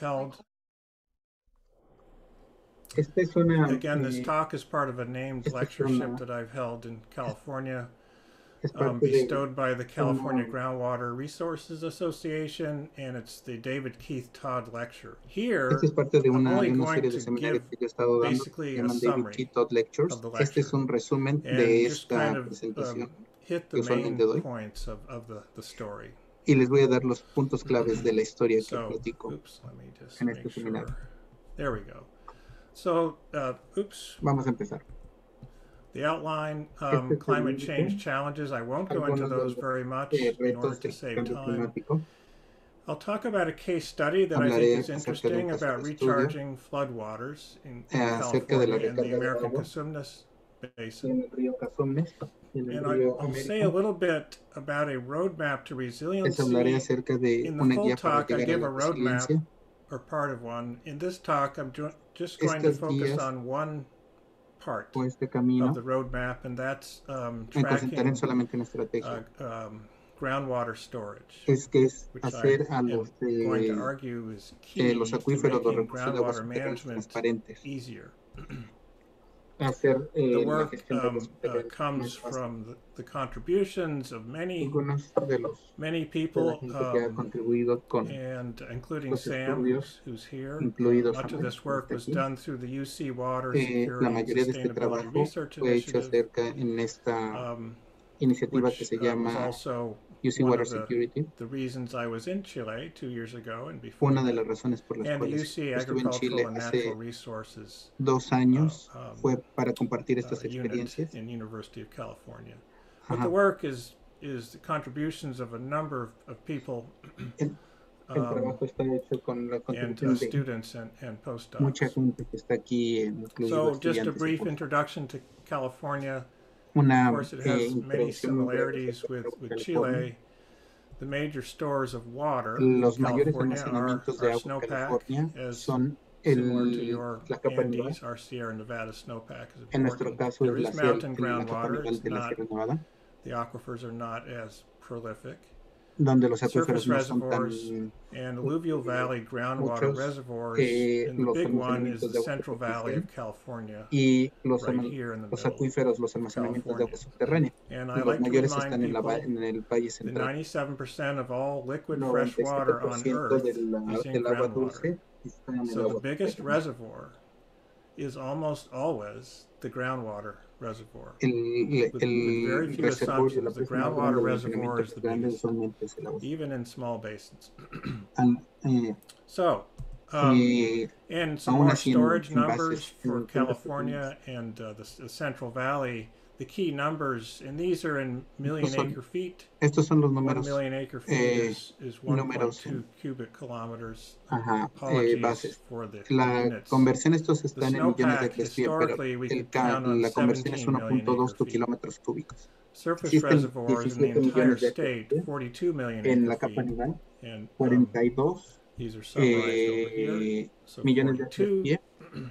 held. Esta es una, Again, this talk is part of a named lectureship that I've held in California, um, bestowed by the California Groundwater Resources Association, and it's the David Keith Todd Lecture. Here, esta es parte de una, only de una serie de seminarios give que yo he estado dando, basically a llaman David summary Todd Lectures. of the Este es lecture. un resumen and de esta kind of presentación. um, hit the main points of, of the, the story. Y les voy a dar los puntos claves de la historia que So, platico. oops, en este sure. seminario. There we go. So, uh, oops, Vamos a empezar. the outline, um, Este es el climate change challenges. I won't go into those very much Eh, in order to save time. I'll talk about a case study that I Hablaré think is interesting caso about recharging floodwaters in, in California and the American Cosumnes Basin. En el río Cazones, en el And I, río I'll say a little bit about a roadmap to resiliency de In the full talk, I a give a roadmap or part of one. In this talk, I'm ju- just going to focus on one part of the roadmap, and that's um, tracking uh, um, groundwater storage, es que es which I hacer a am los, going to argue is eh, key los to acuíferos, making de groundwater management transparentes. easier. Hacer eh, The la work gestión de um, uh, comes from the, the contributions of many, Algunos de los many de la people, gente que ha um, contribuido con and including los Sam, estudios, who's, here. Much of this work was aquí. done through the UC Water Eh, Security la and mayoría de este Sustainability trabajo Research fue hecho Initiative, en esta um, iniciativa que se uh, llama also One Water the, Security. the reasons I was in Chile two years ago and before una de las razones por las And cuales UC estuve en Chile hace Natural Resources dos años. uh, um, Fue para compartir uh, estas unit experiencias. in University of California. But Ajá. the work is is the contributions of a number of, of people El, el um, está hecho con la and uh, students and, and mucha postdocs. gente que está aquí, So just a brief introduction to California. Una Of um, course, it has many introducción muy breve similarities with, with Chile. The major stores of water in Los mayores California are, almacenamientos de are agua en snowpack, California as son similar to el, your la capa our Sierra Nevada snowpack is En nuestro caso There es la, is mountain la capa groundwater. nival de la not, Sierra Nevada, the aquifers are not as prolific. Donde los Surface acuíferos no son tan reservoirs and alluvial valley groundwater Muchos, reservoirs, and the big one is the Central Valley of California, y los, right here in the los acuíferos, los almacenamientos de agua subterránea. And I Los mayores están en, la, en el Valle Central. 97% of all liquid fresh water on Earth is in groundwater. dulce está en el So the biggest reservoir is almost always the groundwater reservoir. El, with- with very few reservorio de la assumptions, the groundwater reservoir is the biggest. usualmente es el agua even in small basins. An- eh, So, um, and some more storage numbers for California and uh, the, the Central Valley. The key numbers, and these are in million Estos son acre feet. estos son los One números, million acre feet eh, is, is números, 1.2 cubic kilometers. ajá, eh, bases. for the La units. conversión estos están en millones de acres pero el la conversión es 17 million 1.2 acre feet. kilómetros cúbicos. Surface Existen reservoirs in the 17 entire state, acres 42 million En la capa nival, And um, 42 these are summarized over here. eh, So millones de acres 42 pie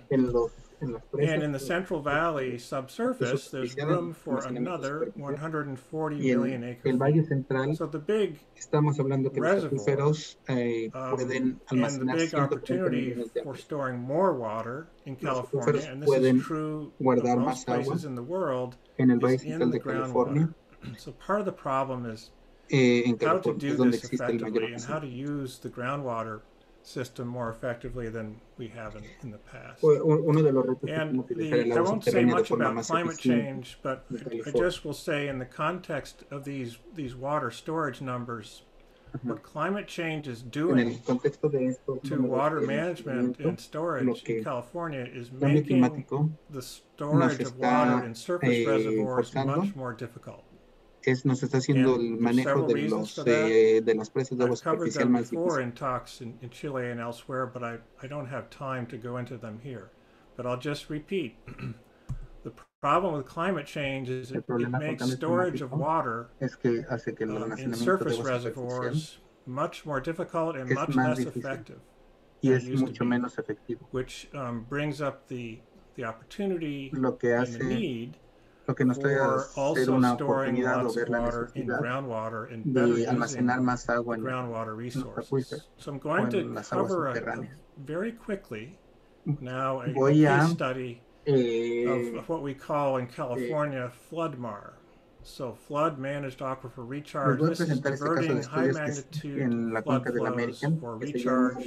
en, los. And in the Central Valley subsurface, there's room for another superficiales. 140 y million en acre el feet. Valle Central So the big estamos hablando que reservoir, eh, um, and the big opportunity for storing more water in California, and this is true guardar most places in the world, En el Valle is in the groundwater. So part of the problem is eh, how to do this existe el mayor effectively and how to use the groundwater system more effectively than we have in, in the past. Fue un- Uno de los retos es And cómo utilizar el the, I won't say much about climate change, but I, just will say in the context of these these water storage numbers, what climate change is doing contexto de estos to water management and storage in California is making the storage of water in surface eh, reservoirs much more difficult. Es, nos está haciendo el manejo de, los, eh, de las presas de agua covered superficial más in talks in, in Chile and elsewhere, but I, I don't have time to go into them here. But I'll just repeat. the problem with climate change is it, it makes storage of water Es que hace que el um, in surface reservoirs much more difficult and much less effective, y es it used to mucho menos efectivo. which um, brings up the the opportunity Lo que and the need lo que nos trae a ser also una storing oportunidad of ver la water in necesidad de almacenar más agua en groundwater resources. acuíferos So I'm o going to en las aguas cover a, a subterráneas. very quickly now a, a Voy a- case study Eh, of, what we call in California floodmar. So flood managed aquifer recharge. This is diverting high estudios que es magnitude la flood de flows for que se llama recharge.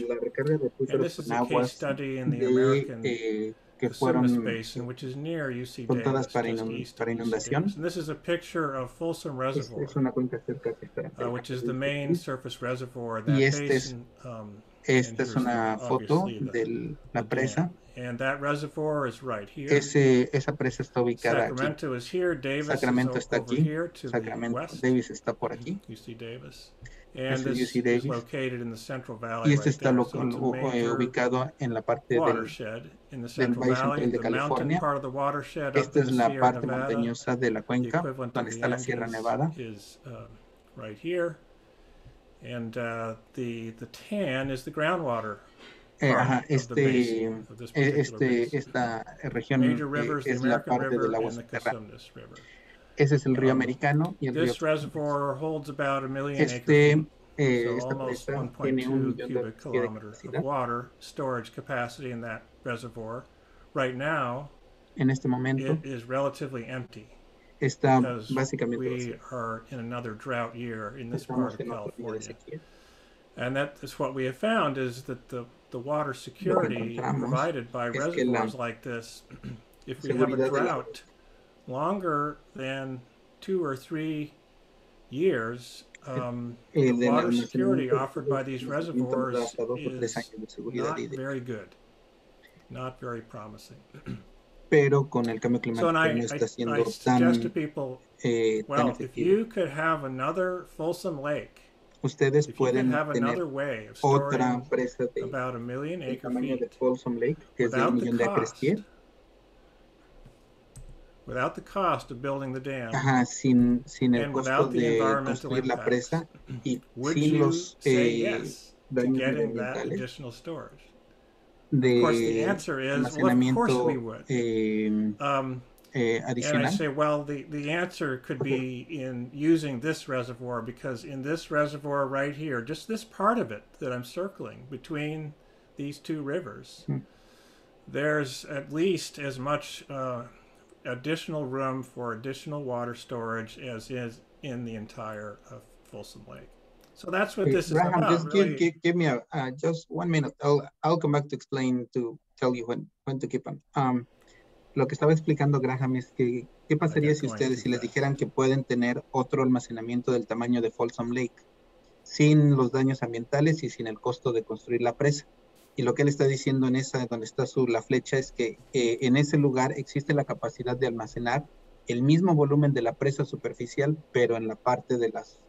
de And this is a case study in the de, American eh, que fueron Basin, which is near UC contadas Davis, para, just inun- east of para inundación. Davis. And this is a picture of Folsom es, Reservoir, es una cuenca cerca que está uh, which is the main surface reservoir. That Y este es- um, Esta es una foto de la presa. And that reservoir is right here. Ese, esa presa está ubicada aquí. Sacramento is here. Davis Sacramento is está aquí. here to Sacramento the west. Davis está por aquí. UC Davis. Ese And this UC is Davis. located in the Central Valley Y este right está there. So eh, ubicado en la parte del... in the Central Valle Valley, de the mountain California. part of the watershed Esta es la parte Nevada. montañosa de la cuenca, donde está la Sierra Nevada. is um, right here. And uh, the the tan is the groundwater Eh, ajá, the este, basin, of this eh, este, esta región eh, rivers, es la parte del agua subterránea. Ese es el río Um, americano y el río. This reservoir holds about a million acre Este, eh, so esta almost presa 1.2 tiene un millón de de capacidad. Water storage capacity in that reservoir. Right now, En este momento it is relatively empty está because básicamente we vacío. are in another drought year in this part of en otro periodo de California. And that is what we have found is that the, the water security provided by reservoirs like this, if we have a drought longer than two or three years, um, Eh, the water security offered by these reservoirs da hasta dos is años de seguridad not very good, not very promising. pero con el cambio So, I, no está siendo I suggest to tan, people, eh, tan well, if you could have another Folsom Lake, Ustedes pueden have tener another way of otra storing presa de about a million del acre tamaño de Folsom Lake, que es de without un the millón de acres pie, without the cost of building the dam, ajá, sin, sin el and costo without the de environmental construir la presa y would sin you los say eh, yes to daños getting that medioambientales additional storage? Of course, the de answer is, well, of course we would. eh, Um, eh, and I say, well, the, the answer could be in using this reservoir because in this reservoir right here, just this part of it that I'm circling between these two rivers, Hmm. there's at least as much uh, additional room for additional water storage as is in the entire uh, Folsom Lake. So that's what this is Graham, about. just really. give, give, give me a, uh, just one minute. I'll, I'll come back to explain to tell you when, when to keep on. Um, lo que estaba explicando Graham es que, ¿qué pasaría si ustedes, si les dijeran que pueden tener otro almacenamiento del tamaño de Folsom Lake, sin los daños ambientales y sin el costo de construir la presa? Y lo que él está diciendo en esa, donde está su, la flecha, es que eh, en ese lugar existe la capacidad de almacenar el mismo volumen de la presa superficial, pero en la parte de las,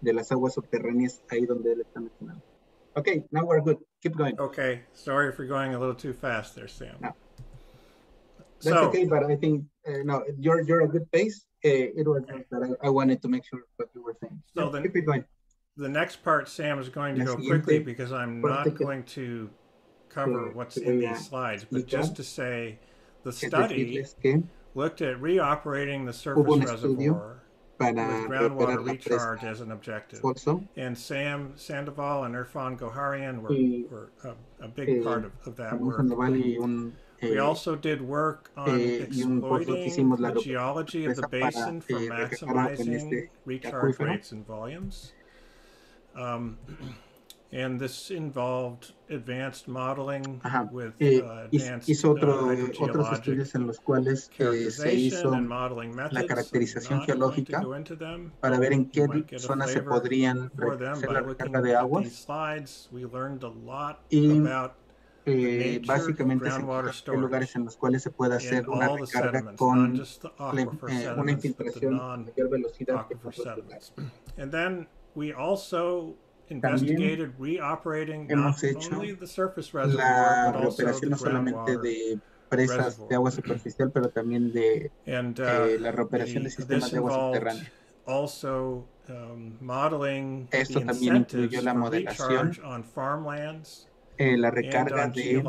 de las aguas subterráneas, ahí donde él está mencionando. Okay, now we're good. Keep going. Okay, sorry for going a little too fast there, Sam. No. That's So, okay, but I think uh, no, you're you're a good pace. Uh, it was just that I, I wanted to make sure what you were saying. So Yeah, keep it going. the next part, Sam, is going to go quickly because I'm not going to cover what's in these slides, but just to say the study looked at reoperating the surface reservoir with groundwater la recharge as an objective. And Sam Sandoval and Erfan Goharian were, y were a, a big eh, part of, of that work. Sandoval y un We eh, also did work on eh, postdoc exploiting the geology of the basin for eh, maximizing recharge rates and volumes. Um, and this involved advanced modeling Ajá. with eh, uh, hiz- advanced hizo uh, otro, otros hydrogeologic estudios en los cuales eh, se characterization hizo and modeling methods. I'm caracterización not going to geológica go into them. para ver en You qué might get a zonas se flavor podrían for them hacer by la looking recarga de at aguas these slides. We learned a lot y about eh, nature of básicamente se groundwater encuentran en lugares storage en los cuales se puede in hacer una all the recarga sediments, not con just the la- aquifer eh, una sediments, but the infiltración a non mayor velocidad que aquifer en otros lugares. sediments. And then we also investigated reoperating not hemos hecho only the surface La reservoir, but also reoperación the no solamente groundwater. de presas reservoir. de agua superficial, pero también de And uh, eh, la reoperación de the- sistemas this de agua involved subterránea. also um, modeling Esto the también incentives incluyó la for modelación recharge on farmlands eh, la and recarga de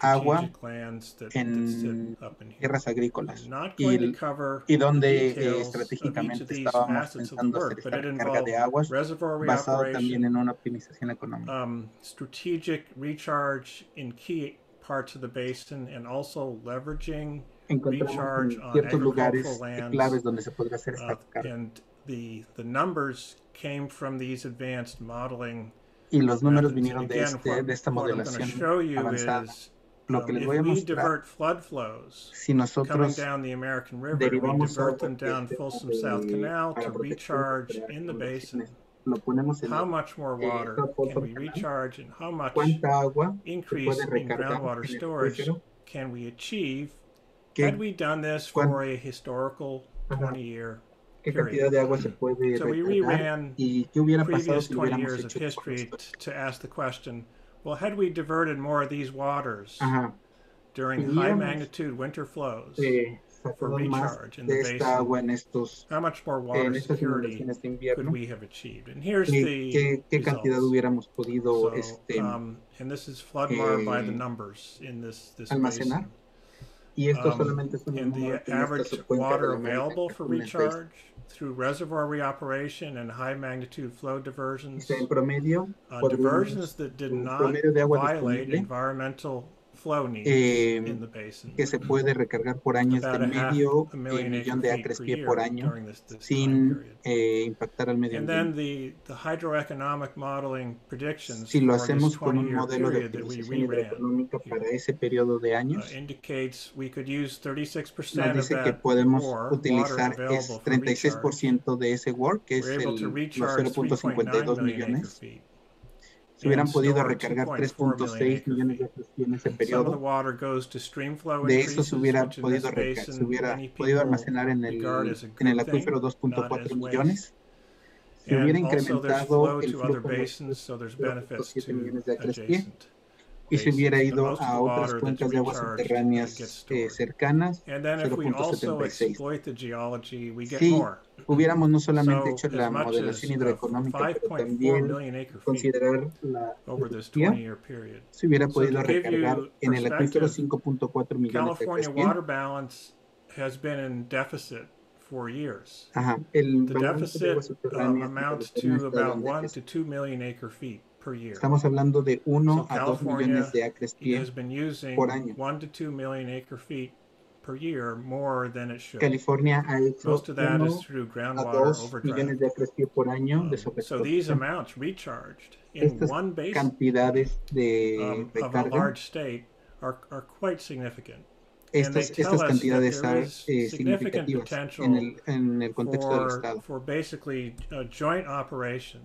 agua strategic lands that, that en up in here. tierras agrícolas not y, going to el- cover y donde eh, estratégicamente estábamos pensando hacer esta recarga de aguas reservoir basado también en una optimización económica. um, strategic recharge in key parts of the basin, and also leveraging Encontramos recharge en on ciertos lugares claves donde se podría hacer uh, esta recarga. and the the numbers came from these advanced modeling Y los números vinieron de, este, de esta what I'm going to modelación show you avanzada. Lo um, que les if voy a we mostrar, divert flood flows si nosotros down the American River, we derivamos divert agua them down de- Folsom South Canal to recharge in the basin. lo ponemos en How el- much more water can we Canal. recharge and how much cuánta agua se increase puede in recargar groundwater en el storage can we achieve had we done this for a historical 20 year qué cantidad de agua se puede So we recargar reran y qué hubiera pasado previous si 20 hubiéramos years of hecho history todo t- esto. to ask the question well had we diverted more of these waters Ajá, during Si high magnitude winter flows eh, for recharge in the basin estos how much more water estas security could we have achieved and here's qué, the qué- qué cantidad results. hubiéramos podido So, este, um, and this is flood Floodmar by the eh, numbers in this this almacenar. basin. Y esto Um, solamente es and the número que en esta average water available for recharge through reservoir reoperation and high magnitude flow diversions, uh, diversions that did not promedio de agua violate environmental eh, in the basin. que se puede recargar por año hasta About el a half medio a eh, million millón acre de feet acres per pie year por año during this, this time sin period. eh, impactar al medio And ambiente. then the, the hydroeconomic modeling predictions Si lo for this hacemos con 20 un year modelo de period that we optimización reran hidroeconómica here. para ese periodo de uh, años, indicates we could use 36% nos of dice que that podemos or water utilizar available es for recharge. 36% de ese work, que es We're able el, to los recharge 3.9 0.52 million acre millones. se hubieran podido recargar 3.6 millones de litros en ese periodo. De eso se hubiera podido, recargar, se hubiera podido almacenar en el, en el acuífero 2.4 millones. Se hubiera incrementado el flujo de 7 millones de acres pie y se hubiera ido a otras cuencas de aguas subterráneas eh, cercanas, 0.76. Si Hubiéramos no solamente So hecho la modelación hidroeconómica, pero 5.4 también considerar la energía, 20 year period. se hubiera podido recargar en el acuífero perspective, 5.4 millones de balance has been in deficit for years. Ajá, el The deficit um, amounts to about donde 1 es. to 2 million acre feet per year. Estamos hablando de 1 So a 2 California millones de acres It pie. has been using por año. 1 to 2 million acre feet per year more than it should. California ha hecho Most of that is through groundwater 2 millones overdraft. de por año de Um, so these amounts recharged in Estas one basin um, of a large state are, are quite significant. estas, estas cantidades are eh, significant significativas potential en el, en el contexto del for, Estado. for basically a joint operation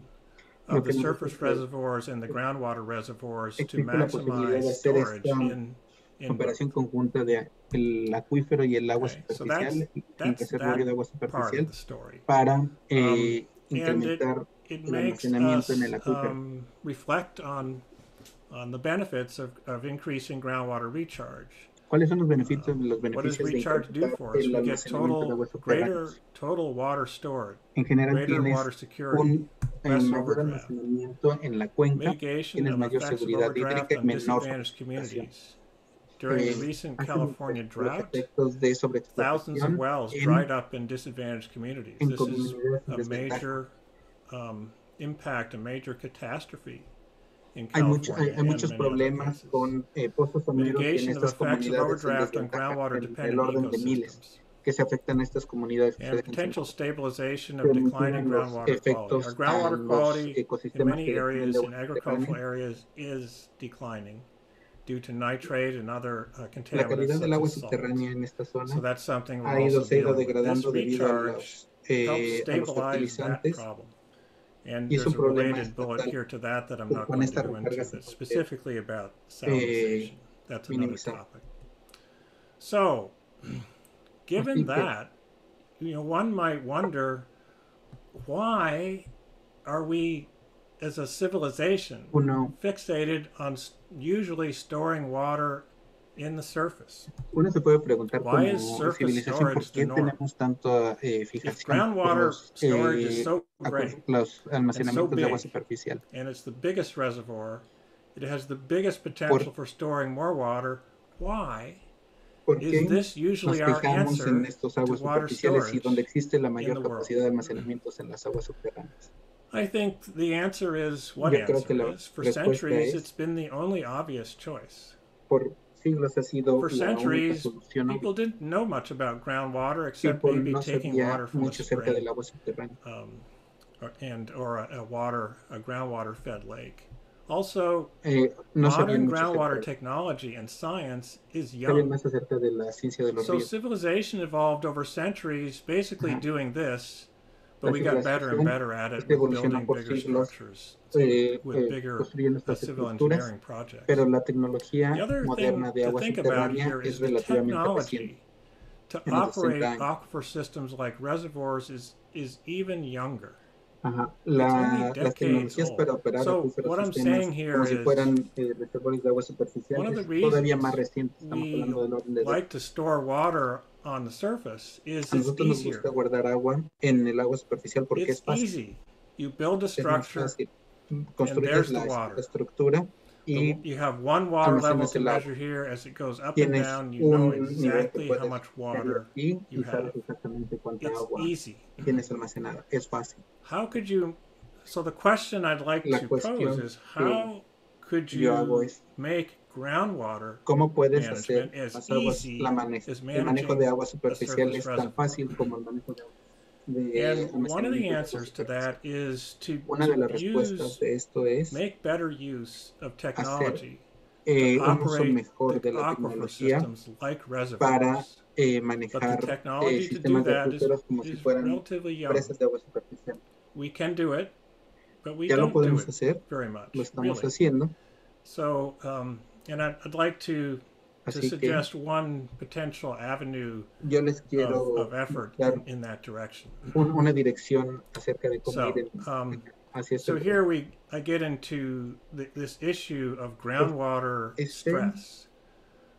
of the surface reservoirs and the groundwater reservoirs to existe la posibilidad de maximize storage in, in both. Operación conjunta de el acuífero y el agua Okay, so superficial, that's- el that's reservorio de agua part superficial, of the story. para eh, incrementar It el makes almacenamiento us en el acuífero. um, reflect on on the benefits of, of increasing groundwater recharge. ¿Cuáles son los beneficios, los What does beneficios de recharge do incrementar for us? el We get almacenamiento de total aguas greater subterráneas? total water stored, En general greater tienes water security, un eh, less mayor overdraft. almacenamiento en la cuenca, mitigation tienes of mayor effects of seguridad overdraft hídrica y on menor disadvantaged sobreexplotación. communities. During Eh, the recent California drought, thousands of wells dried up in disadvantaged communities. This is a major um, impact, a major catastrophe in Hay, mucho- California hay, hay muchos problemas con eh, pozos someros en Mitigation of estas effects of comunidades en overdraft on desventaja groundwater en el dependent orden de miles ecosystems. que se afectan a estas comunidades que potential stabilization of declining groundwater quality. Our groundwater quality in many areas, in agricultural areas, is declining due to nitrate and other uh, La contaminants calidad del agua such as salt. subterránea en esta zona So that's something we're ha ido, also se ido dealing with. This degradando debido a recharge los, helps eh, a los stabilize that fertilizantes problem. And Y es there's un a problema related bullet estatal here to that that I'm que not con going esta to go into recarga se that's specifically about salinization. That's another topic. So, given that, you know, one might wonder why are we, as a civilization, uno, fixated on usually storing water in the surface? uno se puede preguntar Why como is surface civilización por storage the qué norm? tenemos tanta eh, If fijación por groundwater los, storage is eh, so great, los almacenamientos de agua big, superficial. and it's the biggest reservoir It has the biggest potential for storing more water. Why ¿Por is this nos usually our fijamos en answer estos to aguas superficiales y donde existe la mayor capacidad de almacenamiento en las aguas subterráneas? I think the answer is one Yo creo answer que la is for centuries es- it's been the only obvious choice. Por siglos ha sido For la única solución People didn't know much about groundwater except People maybe no taking water from a mucho acerca del spring agua subterránea. um, or, and or a, a water a groundwater fed lake. Also, Eh, no modern groundwater technology and science is young. más acerca de la ciencia de los So ríos. civilization evolved over centuries, basically Ajá. doing this, but we got better and better at it, with building bigger structures, Eh, with eh, bigger uh, civil engineering projects. pero la tecnología The other thing moderna de to think about here is the technology to en los 60 operate aquifer systems like reservoirs is is even younger. Ajá. La, las tecnologías para operar So, acuíferos what I'm sistemas saying here como si is, fueran eh, reservorios de agua one of superficiales the todavía reasons más recientes. Estamos we hablando del orden de like to store water on the surface is it's nos easier. gusta guardar agua en el agua superficial porque It's es fácil. easy. You build a structure. Construyes la, water. estructura y you have one water level to measure here. As it goes up and down, you know un nivel que exactly how much water you have. It's agua easy. tienes almacenada. Es fácil. How could you? So the question I'd like La to pose is how could you make cómo puedes hacer management as las aguas, easy la mane- as el manejo managing de agua a superficial surface es tan reservoir? fácil como el manejo de agua. de And one of almacenamiento the de agua answers to superficial. that is to, Una de las to respuestas use, de esto es make better use of technology eh, to un uso operate mejor the de la aquifer tecnología systems like para reservoirs. eh, But manejar the eh, technology to do sistemas de that is, acuíferos como si is fueran relatively young. presas de agua superficial. We can do it, but we Ya lo don't do podemos it hacer, very much. lo estamos Really. haciendo, So, um, and I'd, I'd like to to así que suggest one potential avenue yo les of, quiero of effort in, in that direction. un- una dirección acerca de cómo So, um, so here we I get into the, this issue of groundwater Este- stress.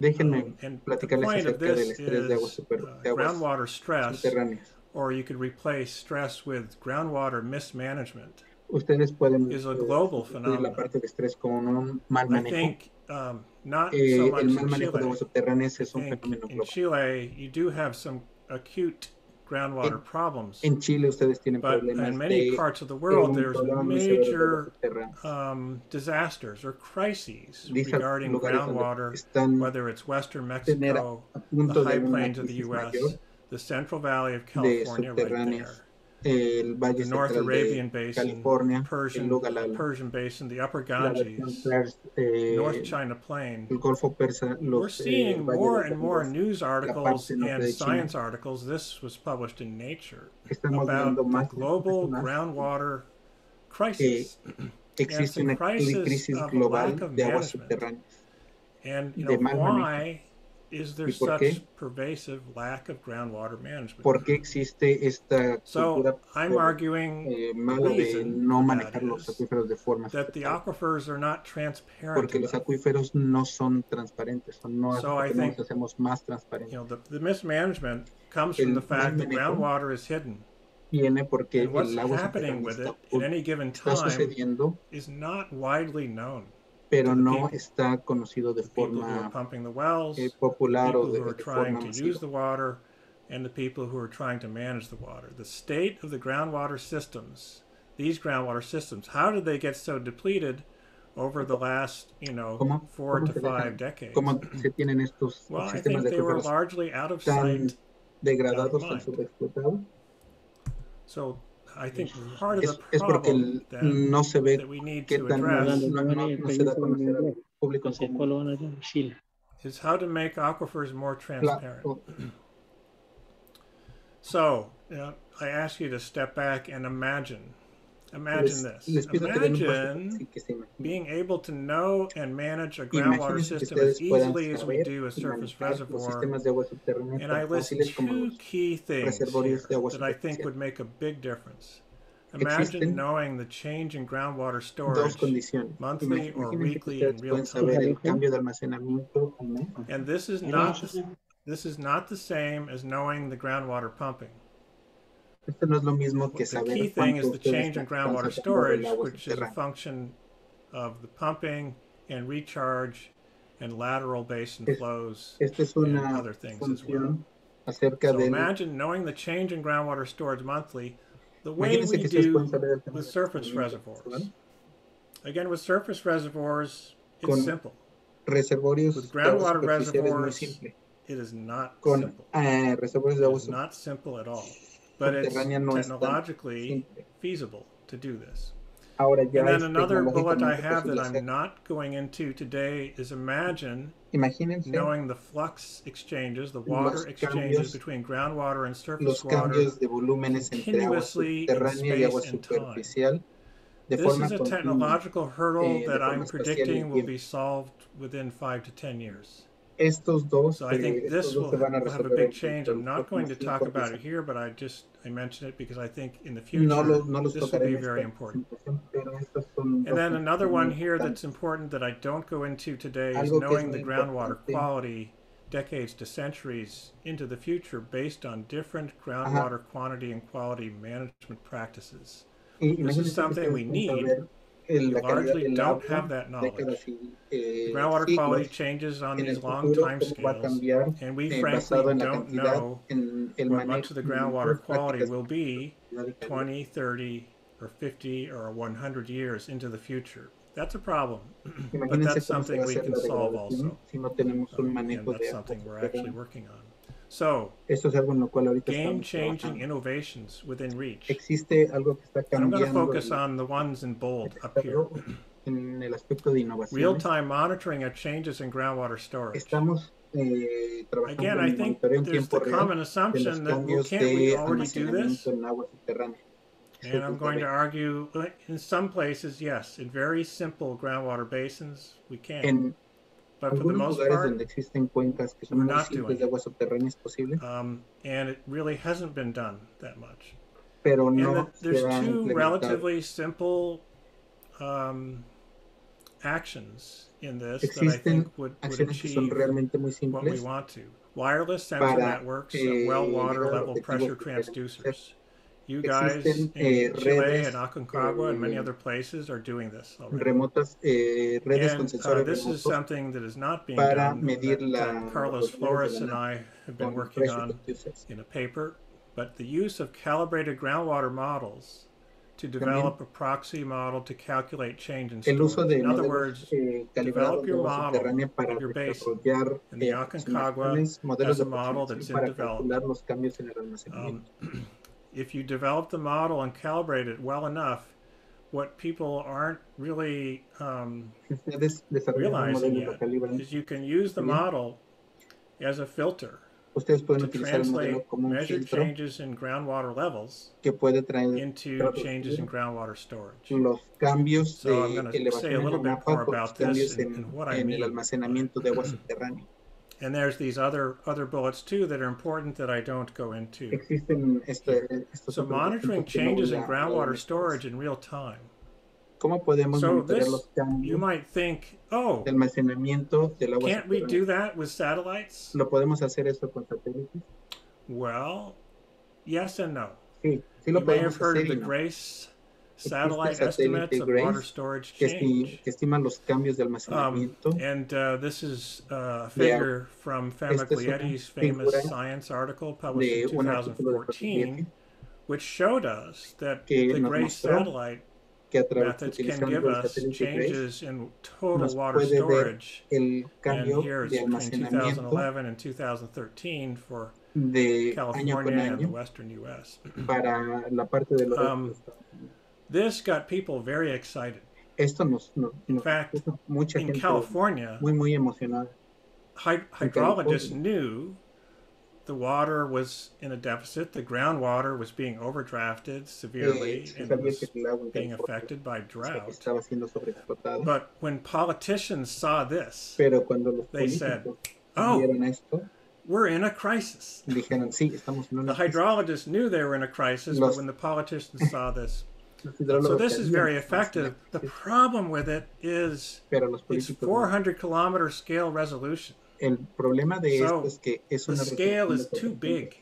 Déjenme Um, and the platicarles point of acerca del this estrés de aguas, is super, uh, de aguas groundwater stress, subterráneas. or you could replace stress with groundwater mismanagement. Ustedes pueden is a global phenomenon. la parte de estrés con un mal I think um, not Eh, so much el mal in manejo de Chile. aguas subterráneas es un think fenómeno in global. Chile you do have some acute groundwater problems, En Chile ustedes tienen but problemas in many de parts of the world there's problema muy severo de aguas major um, disasters or crises Dice regarding groundwater, whether it's western Mexico, a the de high plains of the U.S., mayor, the Central Valley of California, right there, el Valle the North Central Arabian de Basin, California, Persian, la, Persian Basin, the Upper Ganges, Pers- eh, North China Plain. el Golfo Persa, We're los eh, seeing more and more news articles and science articles. This was published in Nature Estamos about the global groundwater crisis. existe una crisis crisis global de aguas subterráneas. And you know why is there ¿Y por such qué? pervasive lack of groundwater management? ¿Por qué existe esta so cultura I'm arguing eh, mala de no manejar that los acuíferos de forma that the aquifers are not transparent Porque los acuíferos no son transparentes, son no So I think- hacemos más You know, the, the mismanagement comes from the fact that groundwater is hidden. Viene porque And what's el agua happening with it at any given time is not widely known. Pero no está conocido de The people who are forma pumping the wells, eh, popular o people de, who are de trying forma to masiva. use the water, and the people who are trying to manage the water. The state of the groundwater systems, these groundwater systems, how did they get so depleted over the last, you know, ¿Cómo- four cómo to five decades? ¿Cómo se tienen estos Well, I think they were largely out of sight. degradados, out of mind. So I think part of Es, the es porque el- that, no se ve that we need qué tan no, no- no se da a conocer al público común. ¿cuál lo van a hacer? Chile. is how to make aquifers more transparent. Claro, So, uh, I ask you to step back and imagine. Imagine this. les pido que den un paso Imagine y que se imaginen. being able to know and manage a groundwater system as easily as we do a surface reservoir. sistemas de agua subterránea And I list two key things here reservorios de agua that I think would make a big difference. Imagine knowing the change in groundwater dos storage, monthly or weekly ustedes in real pueden saber time. cambio de almacenamiento al mes. and this is not this is not the same as knowing the groundwater pumping. Esto no es lo mismo que The saber key thing is the change in groundwater storage, which is a function of the pumping and recharge and lateral basin flows es and other things as well. So imagine knowing the change in groundwater storage monthly, the way Imagínense we que ustedes pueden do saber el tema with surface reservoirs. Again, with surface reservoirs, it's Con- simple. Reservorios With groundwater superficiales es muy reservoirs. It is not Con simple. eh, reservorios de aguas It's not simple at all. But it's no technologically feasible to do this. And then another bullet I have that I'm not going into today is imagine Imagínense knowing the flux exchanges, the water exchanges between groundwater and surface water. cambios de volúmenes entre agua continuously in subterránea y agua space and time. This is a technological hurdle eh, that I'm predicting will be solved within five to ten years. Estos dos, So I think this will se van a will have a big change. I'm not going to talk about it here, but I just I mention it because I think in the No, future no los this will be very important. presentación, pero estas son dos And then another one here that's important that I don't go into today is Algo que es knowing the groundwater quality decades to centuries into the future based on different groundwater quantity and quality management practices. This is something we need. La calidad largely del don't agua, have that knowledge. eh, The groundwater quality changes on en these long time va a scales, cambiar and we eh, frankly basado en la don't cantidad, know en el what manejo, much of the groundwater quality will be de calidad y calidad. 20, 30, or 50 or 100 years into the future. That's a problem, but that's something we can solve also. si no tenemos un And manejo that's de agua something we're actually working on. So, Esto es algo en lo cual ahorita game estamos changing innovations within reach. Existe algo que está And I'm going to focus on the ones in bold up here. en el aspecto de innovación. Real time monitoring of changes in groundwater storage. Estamos eh, trabajando Again, en I think en there's the common assumption that, well, can't we already do this? almacenamiento en agua subterránea. And I'm going to argue, uh, in some places, yes. In very simple groundwater basins, we can. En But for the algunos most lugares part, donde existen cuencas que son we're muy not simples doing de agua subterránea es posible, um, and it really hasn't been done that much. pero And no that se there's two relatively simple um, actions in this that I think would, would Acciones que son achieve what we want to. Wireless sensor para, networks eh, of well water level pressure transducers. You guys Existen, in eh, Chile and Aconcagua and many eh, other places are doing this already. remotas, eh, redes con And uh, this is something that is not being done medir that, la- uh, Carlos los niveles de Flores and I have been working on in a paper, but the use of calibrated groundwater models to develop a proxy model to calculate change in de In other words, eh, develop your model of your basin. desarrollar And the Aconcagua aproximaciones, modelos has de a model that's in development. los en el um, if you develop the model and calibrate it well enough, what people aren't really um, Si ustedes desarrollan realizing modelo y lo yet is you can use the model as a filter ustedes pueden to utilizar el translate modelo como un measured filtro changes in groundwater levels que puede traer into changes in groundwater storage. los cambios So I'm de a elevación en little el bit more por los about this cambios and- en, and what I en mean. el almacenamiento de agua subterránea. And there's these other other bullets too that are important that I don't go into. Existen este- estos So monitoring puntos que no changes in groundwater storage in real time. ¿Cómo podemos So this, los You might think, oh, de almacenamiento del agua can't we do that with satellites? ¿Lo podemos hacer eso con satélites? Well, yes and no. Sí, sí lo You may have heard of the. GRACE satellite estimates of water storage change. que estiman los cambios de Um, almacenamiento. and uh, this is uh, a figure from Fema esta es una Glietti's famous science article published in un artículo de 2014, which showed us that the GRACE satellite methods can give us changes in total water storage. And it's between 2011 and 2013 for de año con California and the western U.S. para la parte del Um, de Estados Unidos. This got people very excited. Esto nos, nos, In fact, mucha In gente California, muy muy emocionada. hydrologists knew the water was in a deficit. The groundwater was being overdrafted severely se and was que el agua en being affected by drought. estaba siendo sobreexplotada. But when politicians saw this, They said, "Oh, we're in a crisis. dijeron, sí, estamos en The crisis". hydrologists knew they were in a crisis, but when the politicians saw this, so this is very que estábamos en una effective. The problem with it is it's 400 kilometer scale resolution. el problema de So, esto es que es the scale is too big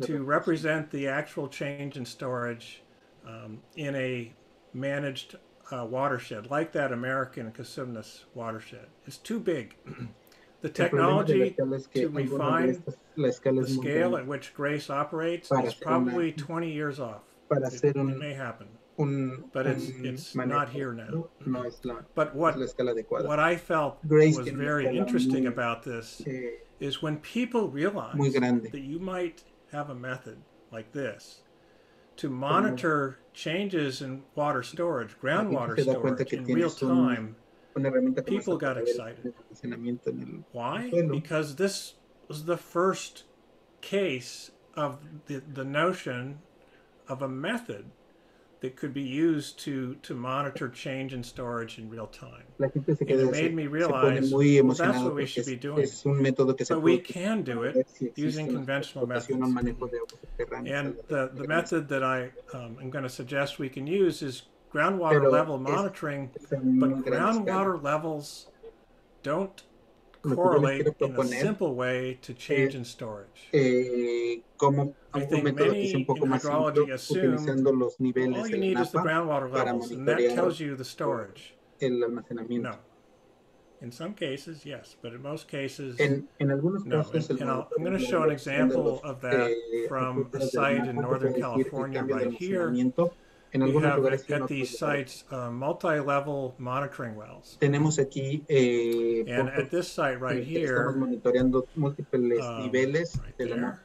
to represent the actual change in storage um, in a managed uh, watershed, like that American Cosumnes watershed, It's too big. the El problema de la technology es que to refine the scale at which Grace operates is probably 20 years off. Para It, hacer it may happen. un, But it's- un it's manejo, not here now. No, no es la, But what what I felt Grace was very interesting muy, about this eh, is when people realize that you might have a method like this to monitor changes in water storage, groundwater se da cuenta storage in real un- time. Una People got excited. el almacenamiento en el Why? Because this was the first case of the, the notion of a method that could be used to, to monitor change in storage in real time. La gente se And it made me realize, well, that's what we should be doing. es un método que se But we can do it ver si existe using conventional methods. un manejo de aguas subterráneas. And the, the method that I um, am going to suggest we can use is groundwater level monitoring, but muy gran escala. groundwater levels don't correlate in a simple way to change in storage. Eh, como I un think método que many un poco más hydrology simple, assume utilizando los niveles All you del need is the NAPA, groundwater para levels, and that monitorear tells you the storage. el almacenamiento. No. In some cases, yes, but in most cases, En, en algunos no. casos, And, and I'll, I'm going to show an example of that eh, from a site in Northern puede decir el California right here. En We algunos have lugares y at these sites uh, multi-level monitoring wells. Tenemos aquí eh, And at this site right en estamos here, monitoreando múltiples um, niveles right de la there, NAPA.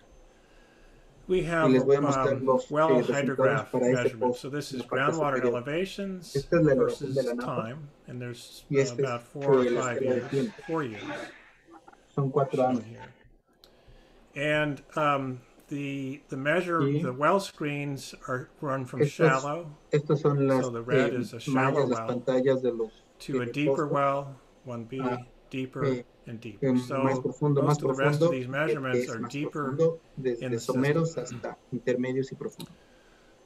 we have Y les voy a mostrar um, well eh, hydrograph measurements. So this is groundwater elevations versus de la time, and there's uh, about four or five years, four years Son cuatro años. here. And um, the the measure, Y the well screens are run from Estos- shallow Estas son las So the red eh, is a shallow well pantallas de los to a deeper postes. well, 1B, Ah, deeper, eh, and Eh, deeper. más So profundo, más of the rest of these eh, measurements are deeper in the someros system. hasta intermedios y profundos.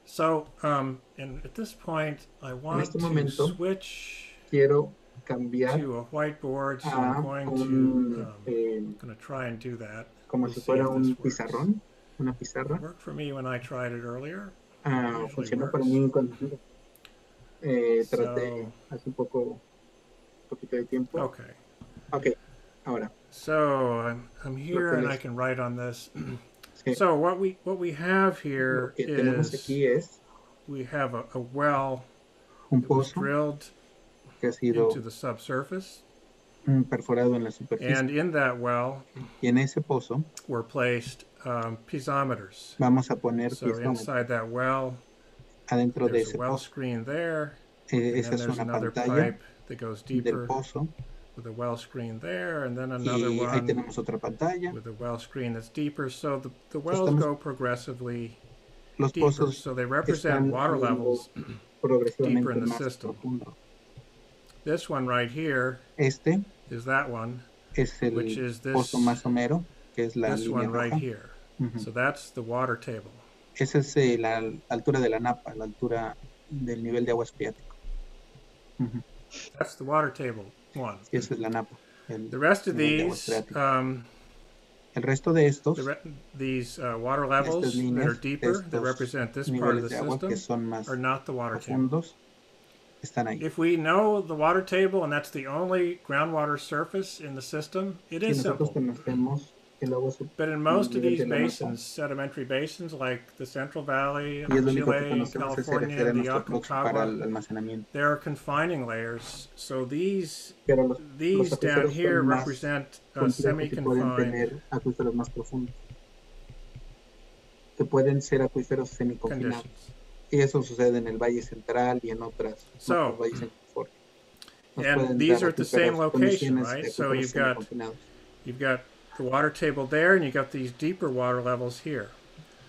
So, um, and at this point, I want to momento, switch Quiero cambiar to a whiteboard, so I'm going to um, eh, going to try and do that. como We'll si fuera un pizarrón, una pizarra. worked for me when I tried it earlier. Ah, funcionó para mí cuando eh, traté hace un poco, un poquito de tiempo. Okay. Ok, ahora. So I'm, I'm here and I can write on this. sí, So what we what we have here is aquí es we have a, a well un pozo drilled que ha sido into the subsurface, perforado en la superficie. and in that well y en ese pozo were placed um, piezometers. vamos a poner So piezómetros. inside that well, Adentro de there's ese a well pozo. screen there, Eh, and esa then es there's una another pantalla pipe that goes del deeper pozo. with a well screen there, and then another Y ahí one tenemos otra pantalla. with a well screen that's deeper. So the, the wells Estamos- go progressively Los deeper. pozos So they represent water levels. deeper in the más system. profundo. This one right here Este is that one. es el Which is this- pozo más somero, que es la this línea one right roja. here. Ujú. So that's the water table. Esa es eh, la altura de la napa, la altura del nivel de agua espriático. Ujú. That's the water table one. Esa es la napa. El, The rest of these, um, el resto de estos the re- these uh, water levels that are deeper, that represent this part of the system, son más are not the water table. Están ahí. If we know the water table and that's the only groundwater surface in the system, it is Si simple. conocemos el agua sub- But in most of these de la napa, basins, sedimentary basins like the Central Valley, y es lo único que Chile, conocemos es se California, refiere a the Aconcagua, there are confining layers. So these these down here represent uh, complejos y pueden semi-confined. tener acuíferos más profundos. Que pueden ser acuíferos semiconfinados. conditions. Eso sucede en el Valle Central y en otras, So, valles en California. Nos and these are at the same location, right? So you've got- semiconfinados. You've got the water table there, and you've got these deeper water levels here.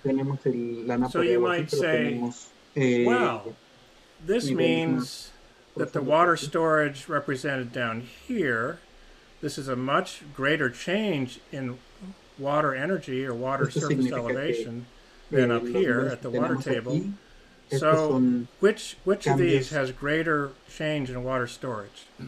Tenemos el, la So you aquí, might say, tenemos, eh, Well, this means that the water storage represented down here, this is a much greater change in water energy or water Esto surface elevation eh, than up here at the water table. aquí, So, Which which of these has greater change in water storage?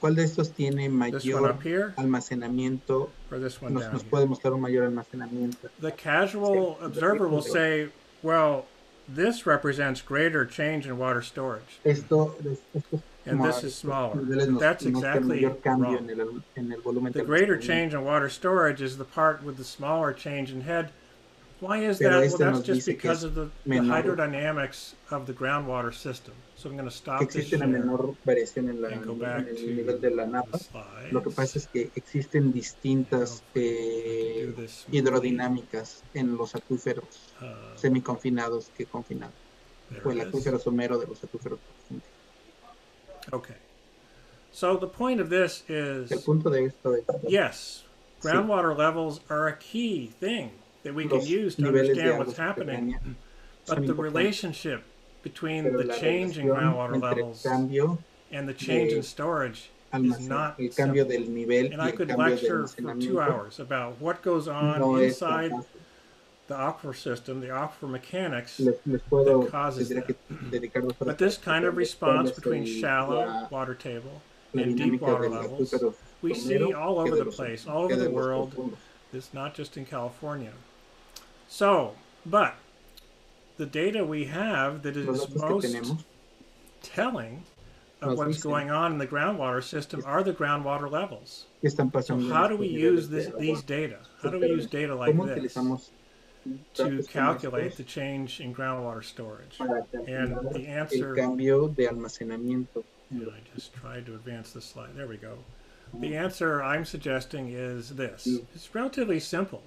¿Cuál de estos tiene This one mayor up here almacenamiento? or this one Nos, down nos puede mostrar un mayor almacenamiento. The casual observer will say, well, this represents greater change in water storage, Esto, estos and this is smaller. That's exactly wrong. The greater change in water storage is the part with the smaller change in head. Why is that? Well, that's just because of the, the hydrodynamics of the groundwater system. So I'm going to stop existe menor variación en, la, en el nivel de la napa. Lo que pasa es que existen distintas eh, hidrodinámicas en los acuíferos uh, semiconfinados que confinados. O el acuífero somero de los acuíferos profundos. Okay. So the point of this is el punto de esto es, yes, groundwater levels are a key thing that we can use to understand what's happening. But the relationship between the change in groundwater levels and the change in storage is not simple. And I could lecture for two hours about what goes on inside the aquifer system, the aquifer mechanics that causes that. But this kind of response between shallow water table and deep water levels, we see all over the place, all over the world. It's not just in California. So, but the data we have that is most telling of what's going on in the groundwater system are the groundwater levels. So how do we use this, these data? How do we use data like this to calculate the change in groundwater storage? And the answer, I just tried to advance the slide. There we go. The answer I'm suggesting is this. It's relatively simple.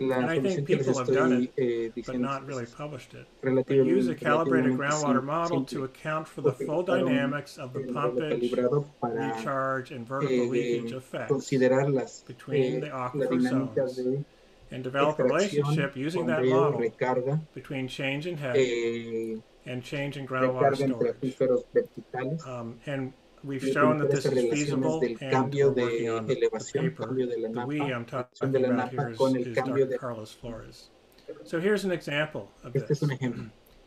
and I think people have done it, eh, but not really published it. We use a calibrated groundwater model to account for the full dynamics of the pumpage, recharge, and vertical eh, leakage effects between the aquifer zones and develop a relationship using that model between change in head eh, and change in groundwater storage. Um, and We've shown that this is feasible and we're working on the paper. The we I'm talking about here is, is Dr. Carlos Flores. So here's an example of this.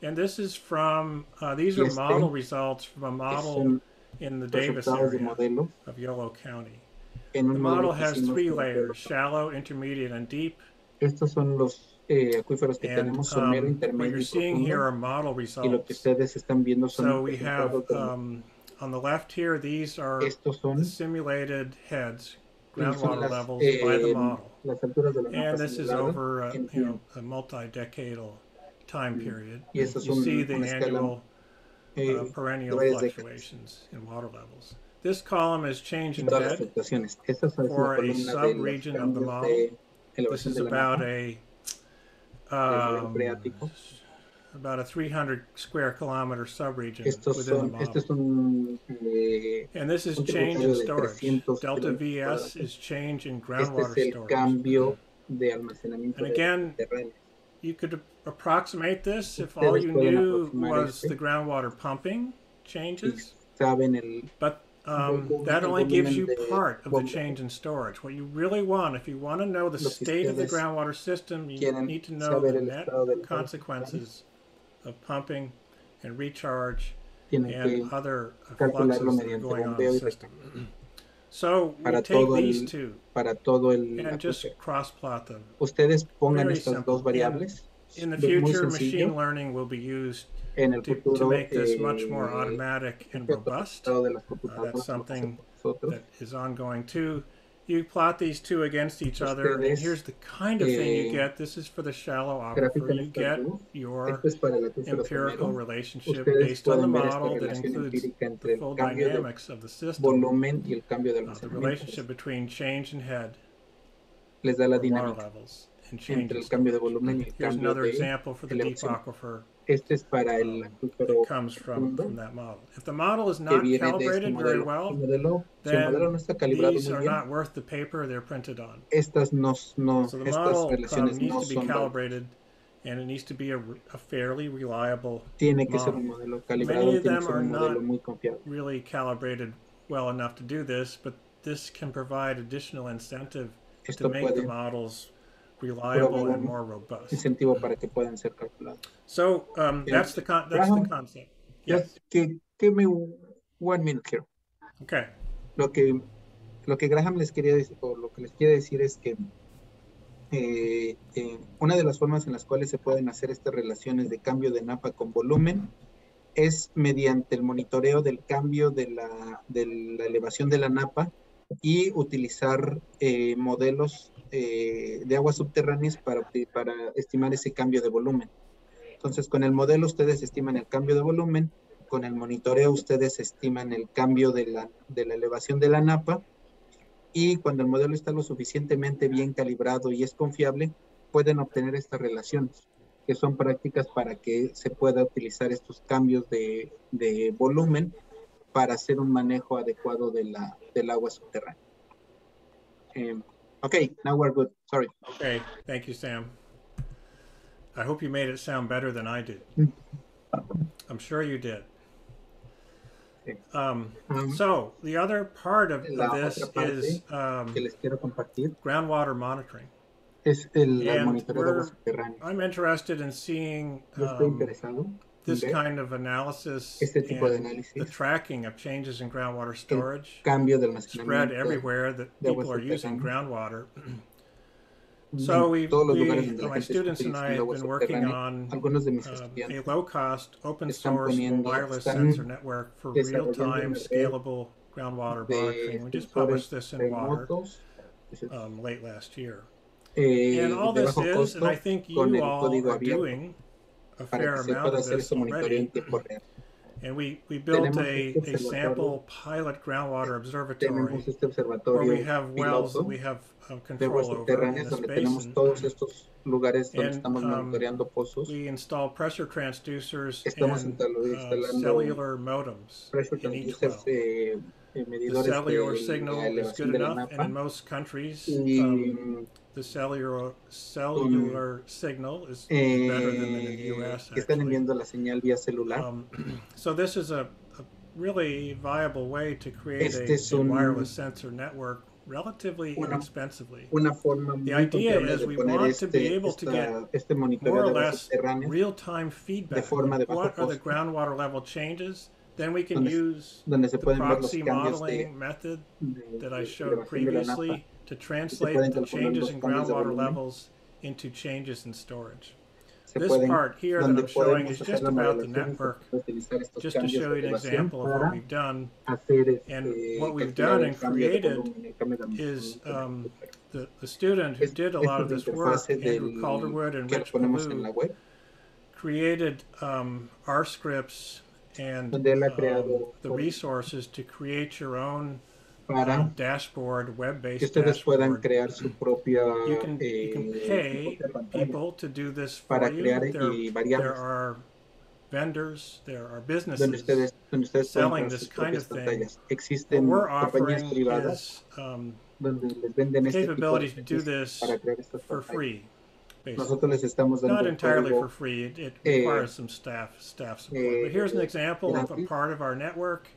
And this is from, uh, these are model results from a model in the Davis area of Yolo County. The model has three layers, shallow, intermediate, and deep. Estos son los eh, acuíferos que and, tenemos somero, um, intermedio what you're seeing here are model results. Y lo que ustedes están viendo son so we have um, on the left here, these are the simulated heads, groundwater las, levels eh, by the model. And this is over a, you know, a multi-decadal time period. You see the annual uh, perennial fluctuations in water levels. This column is change in head for a sub-region of the model. This is about a um, about a 300 square kilometer subregion Estos within son, the model. Este es un, eh, and this is change in storage. Delta VS is change in groundwater este es el storage. Cambio de almacenamiento and again, you could approximate this if all you knew was the groundwater pumping changes. But um, that only gives you part of the change in storage. What you really want, if you want to know the state of the groundwater system, you need to know the net consequences of pumping and recharge and other fluxes that are going on in the system. So we take these two and just cross plot them. Ustedes pongan estas dos variables. In the future, machine learning will be used to, to, make this much eh, more automatic and robust. Uh, that's something that is ongoing too you plot these two against each other, and here's the kind of thing you get. This is for the shallow aquifer. You get your empirical relationship based on the model that includes the full dynamics of the system. Uh, the relationship between change in head, les da la levels, and change. Here's another example for the deep aquifer. Este es para el acuífero comes from, from that model. If the model is not calibrated very well, modelo, then modelo no está calibrado these muy are bien, not worth the paper they're printed on. Estas no, no So the estas model um, relaciones needs no to be calibrated, and it needs to be a, a fairly reliable, tiene que ser model. un modelo Many of them are not really calibrated well enough to do this, but this can provide additional incentive to Esto make the models reliable and more robust. incentivo para que puedan ser calculados. So um, that's the con- that's the concept. Yes. Just give me one minute here. Okay. Lo que, lo que Graham les quería decir, o lo que les quiere decir es que eh, eh, una de las formas en las cuales se pueden hacer estas relaciones de cambio de napa con volumen es mediante el monitoreo del cambio de la, de la elevación de la napa y utilizar eh, modelos eh, de aguas subterráneas para, estimar ese cambio de volumen. Entonces, con el modelo ustedes estiman el cambio de volumen, con el monitoreo ustedes estiman el cambio de la, elevación de la napa y cuando el modelo está lo suficientemente bien calibrado y es confiable, pueden obtener estas relaciones, que son prácticas para que se pueda utilizar estos cambios de volumen para hacer un manejo adecuado de la, del agua subterránea. Um, okay, now we're good. Sorry. Okay, thank you, Sam. I hope you made it sound better than I did. I'm sure you did. Um, Um, so the other part of, this is um, que les quiero compartir groundwater monitoring. es el, And monitoreo de agua we're- subterránea. I'm interested in seeing um, this kind of analysis este tipo de and the tracking of changes in groundwater storage cambio del spread everywhere that people are using groundwater. So we, we lugares donde la my students and I have been working on Algunos de mis um, a low-cost, open-source wireless sensor network for real-time, scalable groundwater monitoring. We just published this in Water um, late last year. eh, And all this is, and I think you all are doing a fair amount of this ese monitoreo en already. And we, we built a, a sample pilot groundwater observatory where we have wells that we have uh, control over in this basin. lugares donde And, estamos um, monitoreando pozos, We install pressure transducers Estamos and uh, cellular modems pressure in each transducers, well. eh, eh, The cellular de signal is good enough, and in most countries, um, the cellular cellular signal is eh, better than in the U.S. que están Actually. enviando la señal vía celular. Um, so this is a, a really viable way to create Este a, a wireless sensor network relatively Una- inexpensively. Una forma The idea is de we want to be este, able to get este More or de less real-time feedback. forma de What are the groundwater level changes? Then we can Donde- use donde the pueden ver los proxy cambios de, modeling method de- that I showed de previously to translate the changes in groundwater levels into changes in storage. This part here that I'm showing is just about the modelación y se network, puede utilizar estos just to show you an example of what we've done. And what we've done and created volumen, el cambio de is, um, The, the student who did a lot of this work, Andrew Calderwood and Rich ponemos en la Pauloo, web, created um, R scripts and um, the resources to create your own para dashboard, que web-based ustedes puedan dashboard. crear su propia You can, you can eh, pay su propia pantalla people to do this for para you. crear There, y there are vendors, there are donde businesses. ustedes, donde ustedes selling this kind of thing. Existen we're compañías offering privadas is um, donde les venden este tipo de capabilities to do this para crear estas for free, basically. Nosotros les estamos dando Not entirely for free. It, it eh, requires some staff staff support. eh, but here's an example of a part of our network.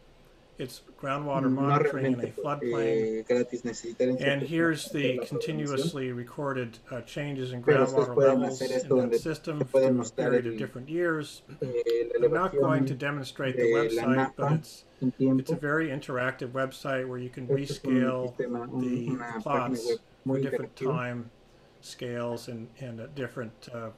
It's groundwater monitoring in a floodplain. eh, And here's the de la programación, continuously recorded uh, changes in groundwater levels in that system through a period of different years. eh, I'm not going to demonstrate the website, but it's it's a very interactive website where you can Este es un rescale the plots for different time scales and, and at different uh,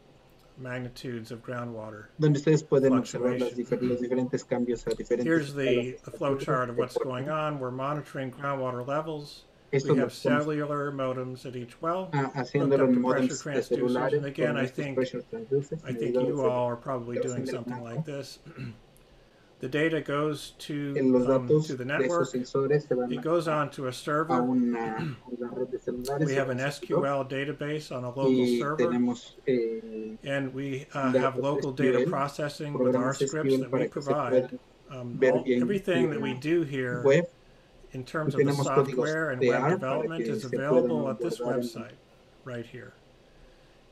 magnitudes of groundwater. donde ustedes pueden observar fluctuation. difer- los diferentes cambios a diferentes Here's the, the flow chart of what's going on. We're monitoring groundwater levels. Esto We have cellular modems at each well. ah, haciéndolo up to modems pressure de celulares transducers, and again, I think- I think you all are probably doing something like this. The data goes to, en los um, to the de esos network. se van It goes on to a a server. una, una red de celulares We have an SQL database on a local server. tenemos eh, And we uh, have local data processing with our scripts SQL that we para que se provide. Um, all- everything that we do here web in terms of the software and web development is available at this website right here.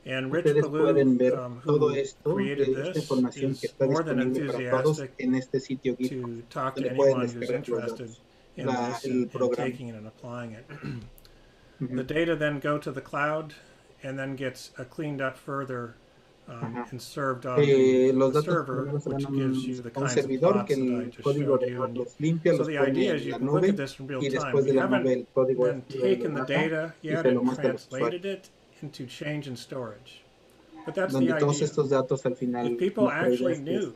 And Rich Ustedes pueden ver um, todo who esto, created esta this, información que is está more than disponible para todos enthusiastic en este sitio GitHub. to talk to donde pueden anyone who's descargar los interested in La- this el programa. taking it and applying it. The data then go to the cloud and then gets uh, cleaned up further um, and served on Eh, the, the server, which van a un, gives you the kinds of plots que that I just showed you. And limpia, so the idea is you can look at this in real time. después We de la haven't nube el código then taken the data y yet se and muestra a los translated it into change in storage. But that's donde the todos idea. estos datos al final If people lo que la idea actually knew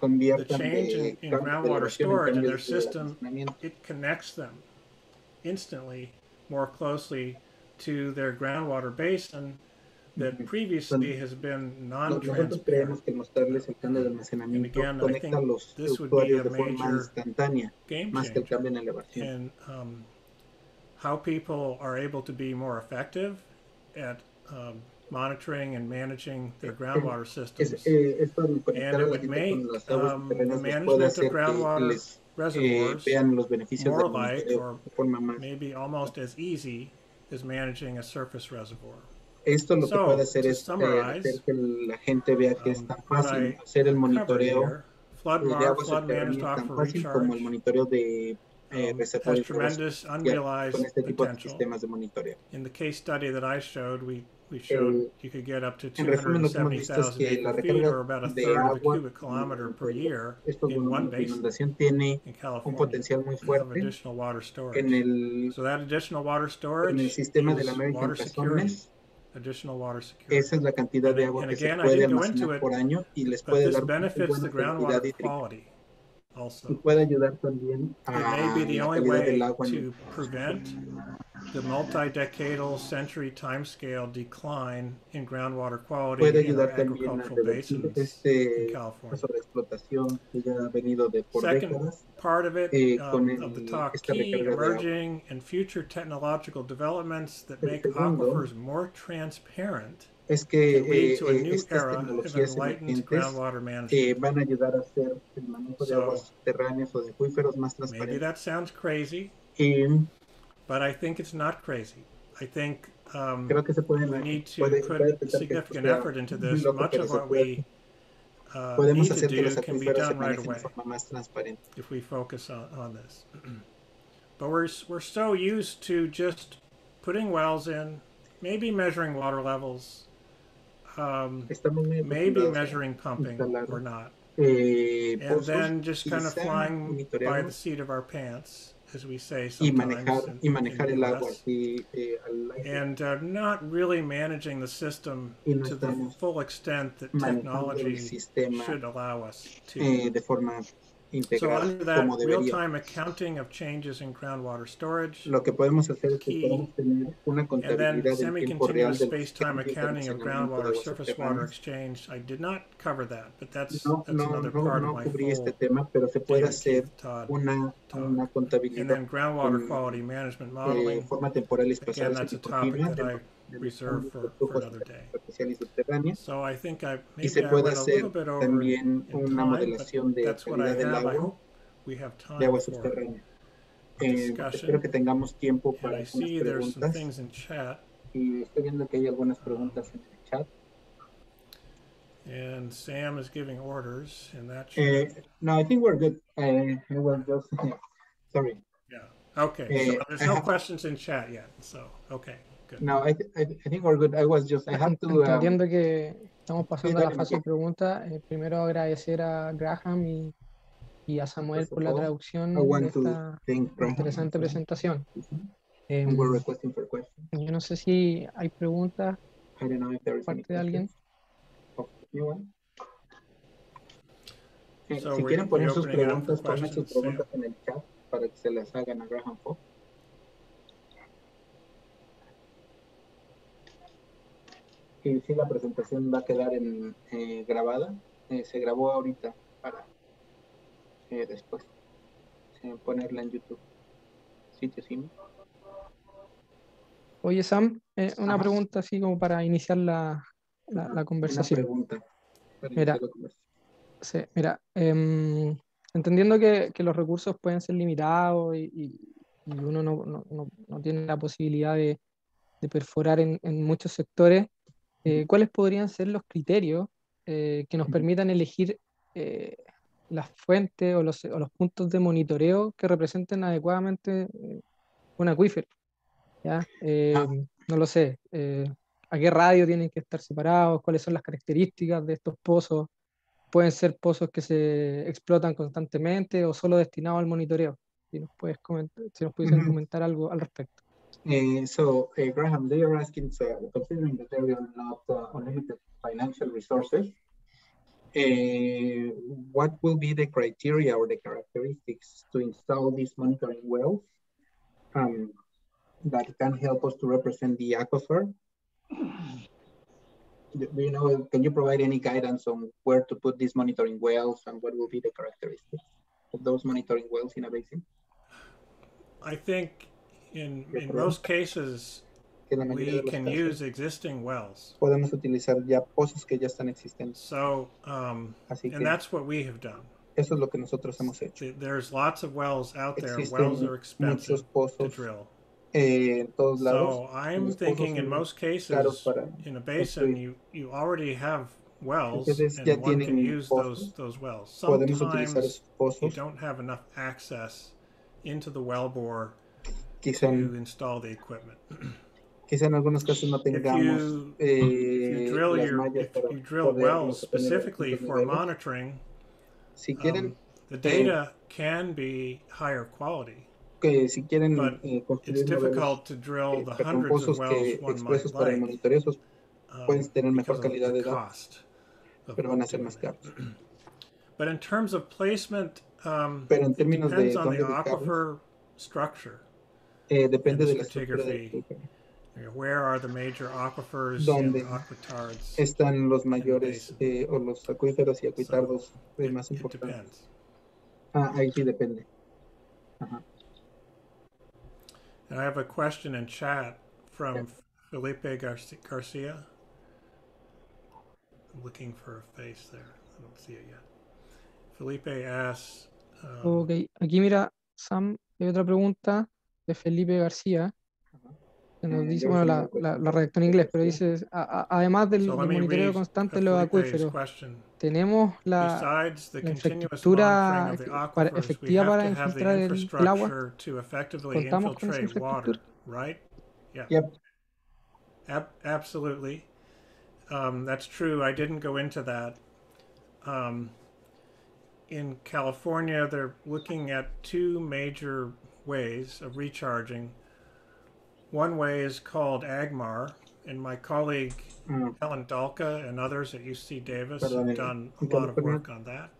the change in, in groundwater storage in their system, it connects them instantly more closely to their groundwater basin that previously has been non-transparent. creemos que mostrarles el cambio de almacenamiento again, I think this would be a major Game más que el changer. cambio en elevación. and um, how people are able to be more effective at um, monitoring and managing their groundwater Es, systems. eh, esto al conectar And it would make con las aguas um, the management of groundwater eh, reservoirs vean more like or de forma más. maybe almost as easy as managing a surface reservoir. Esto lo que puede hacer es eh, summarize, hacer que la gente vea que es um, tan fácil hacer el monitoreo here, flood eh, de aguas flood managed aquifer fácil como el monitoreo de eh, um, has reservorios de aguas tremendous unrealized con este tipo de potential. sistemas de monitoreo. In the case study that I showed, we, we showed El- you could get up to en resumen, lo que hemos visto es 270,000 que la feet or about a third of a cubic kilometer per year in one basin tiene in un California potencial muy of fuerte additional water en storage. el, So that additional water en el storage sistema del is American water security, additional water security. Esa es la cantidad de agua and que se again, I puede didn't go into almacenar it, por año y les puede dar benefits buena cantidad groundwater hídrica quality y also. puede ayudar también It may a be the only way to prevent the multi-decadal century timescale decline in groundwater quality puede in our también a agricultural revertir basins este in California. sobreexplotación que ya ha venido de por Second décadas part of it eh, um, el- of the talk, key recarga de agua. emerging and future technological developments that make aquifers more transparent es que eh, eh, new estas era of tecnologías enlightened emergentes groundwater management. eh, van a ayudar a hacer el manejo de So, aguas subterráneas o de acuíferos más Maybe transparentes. that sounds crazy, Y but I think it's not crazy. I think um, creo que se pueden we need to puede, put puede pensar que esto significant effort into this. Much of what we uh, need to do can be done right away forma más transparente. if we focus on, on this. but we're we're so used to just putting wells in, maybe measuring water levels, um, maybe measuring pumping or not, eh, and then just kind of flying by the seat of our pants, as we say y sometimes. manejar y manejar el agua así eh, and uh, not really managing the system no to the full extent that technology should allow us to. eh, forma so that como debería. real-time accounting of changes in groundwater storage, Lo que podemos hacer es que podemos tener una and then contabilidad en tiempo real semi-continuous de los space-time accounting of groundwater surface water exchange. I did not cover that, but that's No, that's no, another no, part no of my cubrí este tema, pero se puede hacer Todd. una, talk. una And contabilidad then groundwater con, quality management de modeling. forma temporal y Again, espacial that's a topic that I los- de los reserve cambios de for, for another day. y. So I think I Y maybe se I went a little bit over in, también in una time, but modelación de that's what I del have. I hope we have time de agua for it. subterránea. Eh, espero que tengamos tiempo And para I algunas see there's some preguntas. things in chat, Y estoy viendo que hay algunas preguntas en el chat. and Sam is giving orders in that chat. Eh, no, I think we're good. I was just sorry. yeah. Okay. eh, so there's no questions in chat yet. So okay, good. No, I, th- I, th- I think we're good. I was just I have to. um, Entendiendo que estamos pasando a la fase de preguntas, eh, primero agradecer a Graham y, y a Samuel por la traducción I de want to esta thank Graham. interesante presentación. And we're requesting for questions. yo no sé si hay preguntas I don't know if there is any parte de alguien. Eh, So si quieren poner sus preguntas, pongan sus questions, preguntas en el chat para que se las hagan a Graham Fox. Y sí, la presentación va a quedar en, eh, grabada. Eh, se grabó ahorita para eh, después eh, ponerla en YouTube. Sitio Sim. Oye, Sam, una Ajá. pregunta así como para iniciar la, la- la Una conversación. pregunta. para Mira. iniciar la conversación. Sí, mira, em, entendiendo que, que los recursos pueden ser limitados y, y- y uno no, no- no- no tiene la posibilidad de, de perforar en, en muchos sectores, eh, ¿cuáles podrían ser los criterios eh, que nos Ujú. permitan elegir eh, las fuentes o los, o los puntos de monitoreo que representen adecuadamente un acuífero? ¿Ya? Ah. No lo sé, ¿a qué radio tienen que estar separados? ¿Cuáles son las características de estos pozos? pueden ser pozos que se explotan constantemente o solo destinados al monitoreo. Si nos puedes comentar, si nos pudiesen comentar algo al respecto. Uh, so, uh, Graham, they are asking, so considering that there are not uh, unlimited financial resources, uh, what will be the criteria or the characteristics to install these monitoring wells um, that can help us to represent the aquifer? Do you know, can you provide any guidance on where to put these monitoring wells and what will be the characteristics of those monitoring wells in a basin? I think in, in most cases, Que la mayoría we de los can casos use existing wells. podemos utilizar ya pozos que ya están existentes. So, um, Así que and that's what we have done. eso es lo que nosotros hemos hecho. Th- There's lots of wells out there. Existen Wells are expensive muchos to pozos drill. eh, en todos lados. So I'm los pozos thinking in son most caros cases, para in a basin, construir. you, you already have wells Ustedes ya and one can use pozos. those, those wells. Podemos utilizar Sometimes esos you pozos. don't have enough access into the wellbore Quizá, to install the equipment. quizá en algunos casos no If tengamos you, eh, drill las your, mallas if para you drill poder specifically for monitoring, Si quieren, um, the data can be higher quality. que si quieren but eh, It's construir modelos difficult to drill eh, the con hundreds of wells que one might expresos para el like. monitoreo, esos um, pueden tener mejor calidad de datos, cost pero van a ser más caros. But in terms of placement, um, Pero en it términos de depends on the aquifer structure. Eh, depende de la estructura del acuífero. You know, Where are the major aquifers Donde and aquitards? están los mayores eh, o los acuíferos y acuitardos eh, It, más importantes. Ah, ahí sí depende. Ajá. And I have a question in chat from Felipe Garcia. Garcia. I'm looking for a face there. I don't see it yet. Felipe asks. Um, Ok, aquí mira, Sam, hay otra pregunta de Felipe García, que nos Eh, dice, bueno, la, la, la redactó en inglés, pero dice, a- a- además del, del monitoreo constante de los acuíferos, tenemos la, Besides the la continuous infraestructura monitoring of the efe- para- aquifers, we efectiva have para to have the infiltrar el, el agua. infrastructure to effectively Contamos con esa infiltrate water, infraestructura. right? Yeah. Yep. Ab- absolutely. Um, that's true. I didn't go into that. Um, in California, they're looking at two major ways of recharging. One way is called AGMAR, and my colleague Ah, Helen Dahlke and others at UC Davis Perdón, have done a lot of work on that.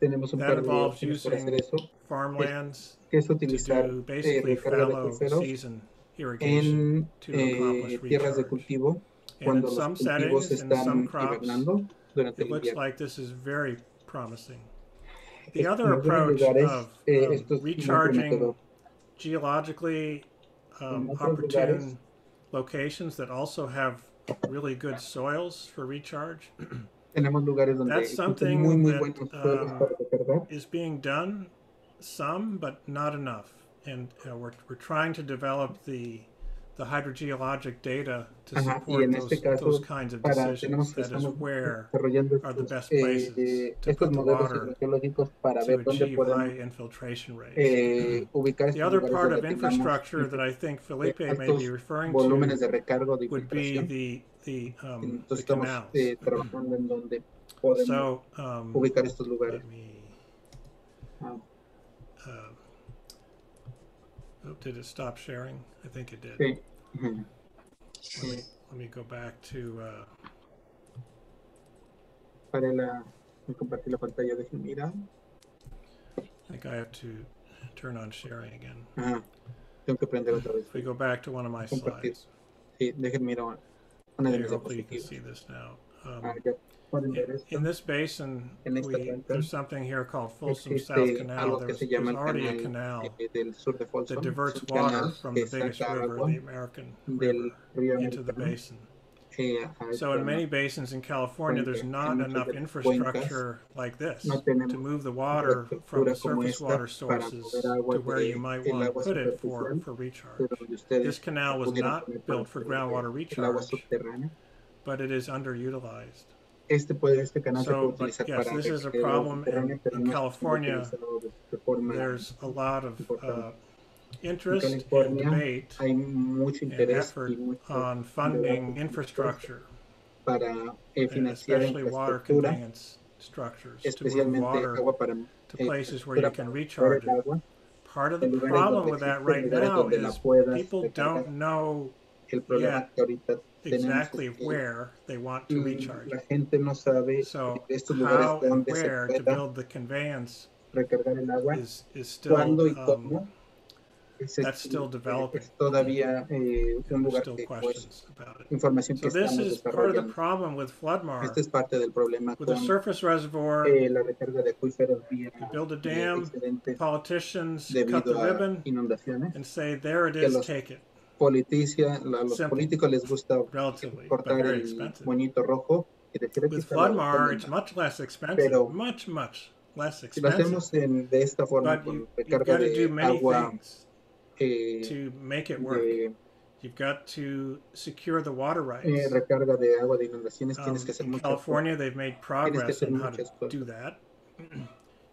That involves opciones para hacer using farmlands que es to do eh, basically de fallow season irrigation en to accomplish eh, tierras de recharge. cultivo And in some settings, in some crops, it looks like this is very promising. The other approach of, eh, of es recharging. Geologically um, otros opportune locations that also have really good soils for recharge Tenemos lugares donde That's something muy that, uh, is being done some, but not enough. And uh, we're, we're trying to develop the the hydrogeologic data to Ajá, support those, caso, those kinds of decisions. That is where are the best eh, places eh, to put the water para to ver dónde achieve high infiltration rates. eh, The other part of infrastructure that I think Felipe may be referring to would be the the um, the canals. eh, trabajando en donde So um, estos let me. Ah, Uh, oh, did it stop sharing? I think it did. Ujú. Let me, let me go back to. Uh, Para la, compartir la pantalla, dejen mirar. I think I have to turn on sharing again. Tengo que prender otra vez. If we go back to one of my Compartir. slides, Sí, dejen mirar una de hopefully you can see this now. Ah, Um, ver in, this basin, we, there's something here called Folsom South Canal. There's, there's already a canal eh, del sur de that diverts Es un canal water from the biggest river, the American River, into the basin. eh, So in many basins in California, there's not enough infrastructure like this to move the water from the surface water sources to where you might want to put it for, for recharge. de donde ustedes This canal was not built for groundwater recharge, but it is underutilized. Este, puede, este canal se So, puede but utilizar yes, para this is a problem in- in se puede California. utilizarlo de- de There's a lot of uh, interest and debate hay mucho and effort y mucho on funding infrastructure, para eh, financiar especially water conveyance structures to move water agua para to places where you can recharge it. part of the problem with that right now is people don't know El problema que ahorita tenemos exactly que where they want to mm, recharge. la gente no sabe So estos lugares how donde se where to pueda build the conveyance recargar el agua, is is still cuándo y um. Es, that's still developing. es todavía eh, un lugar still que pues questions about it. información que So this estamos is part of the problem with Floodmar. Esta es parte del problema With a con surface reservoir, eh, la recarga de acuíferos vía you build a eh, dam, politicians cut the ribbon inundaciones. and say, there it is, que los take it. Politicia, a los Simple. políticos les gusta Relatively, cortar el expensive. moñito rojo y decir it's much less expensive, Pero- much, much less Si lo expensive. hacemos en- de esta forma But con recarga de agua eh, to make it work. de You've got to secure the water eh, rights. recarga de agua de inundaciones Um, tienes que hacer in California, they've made progress hacer in how to cosas. do that.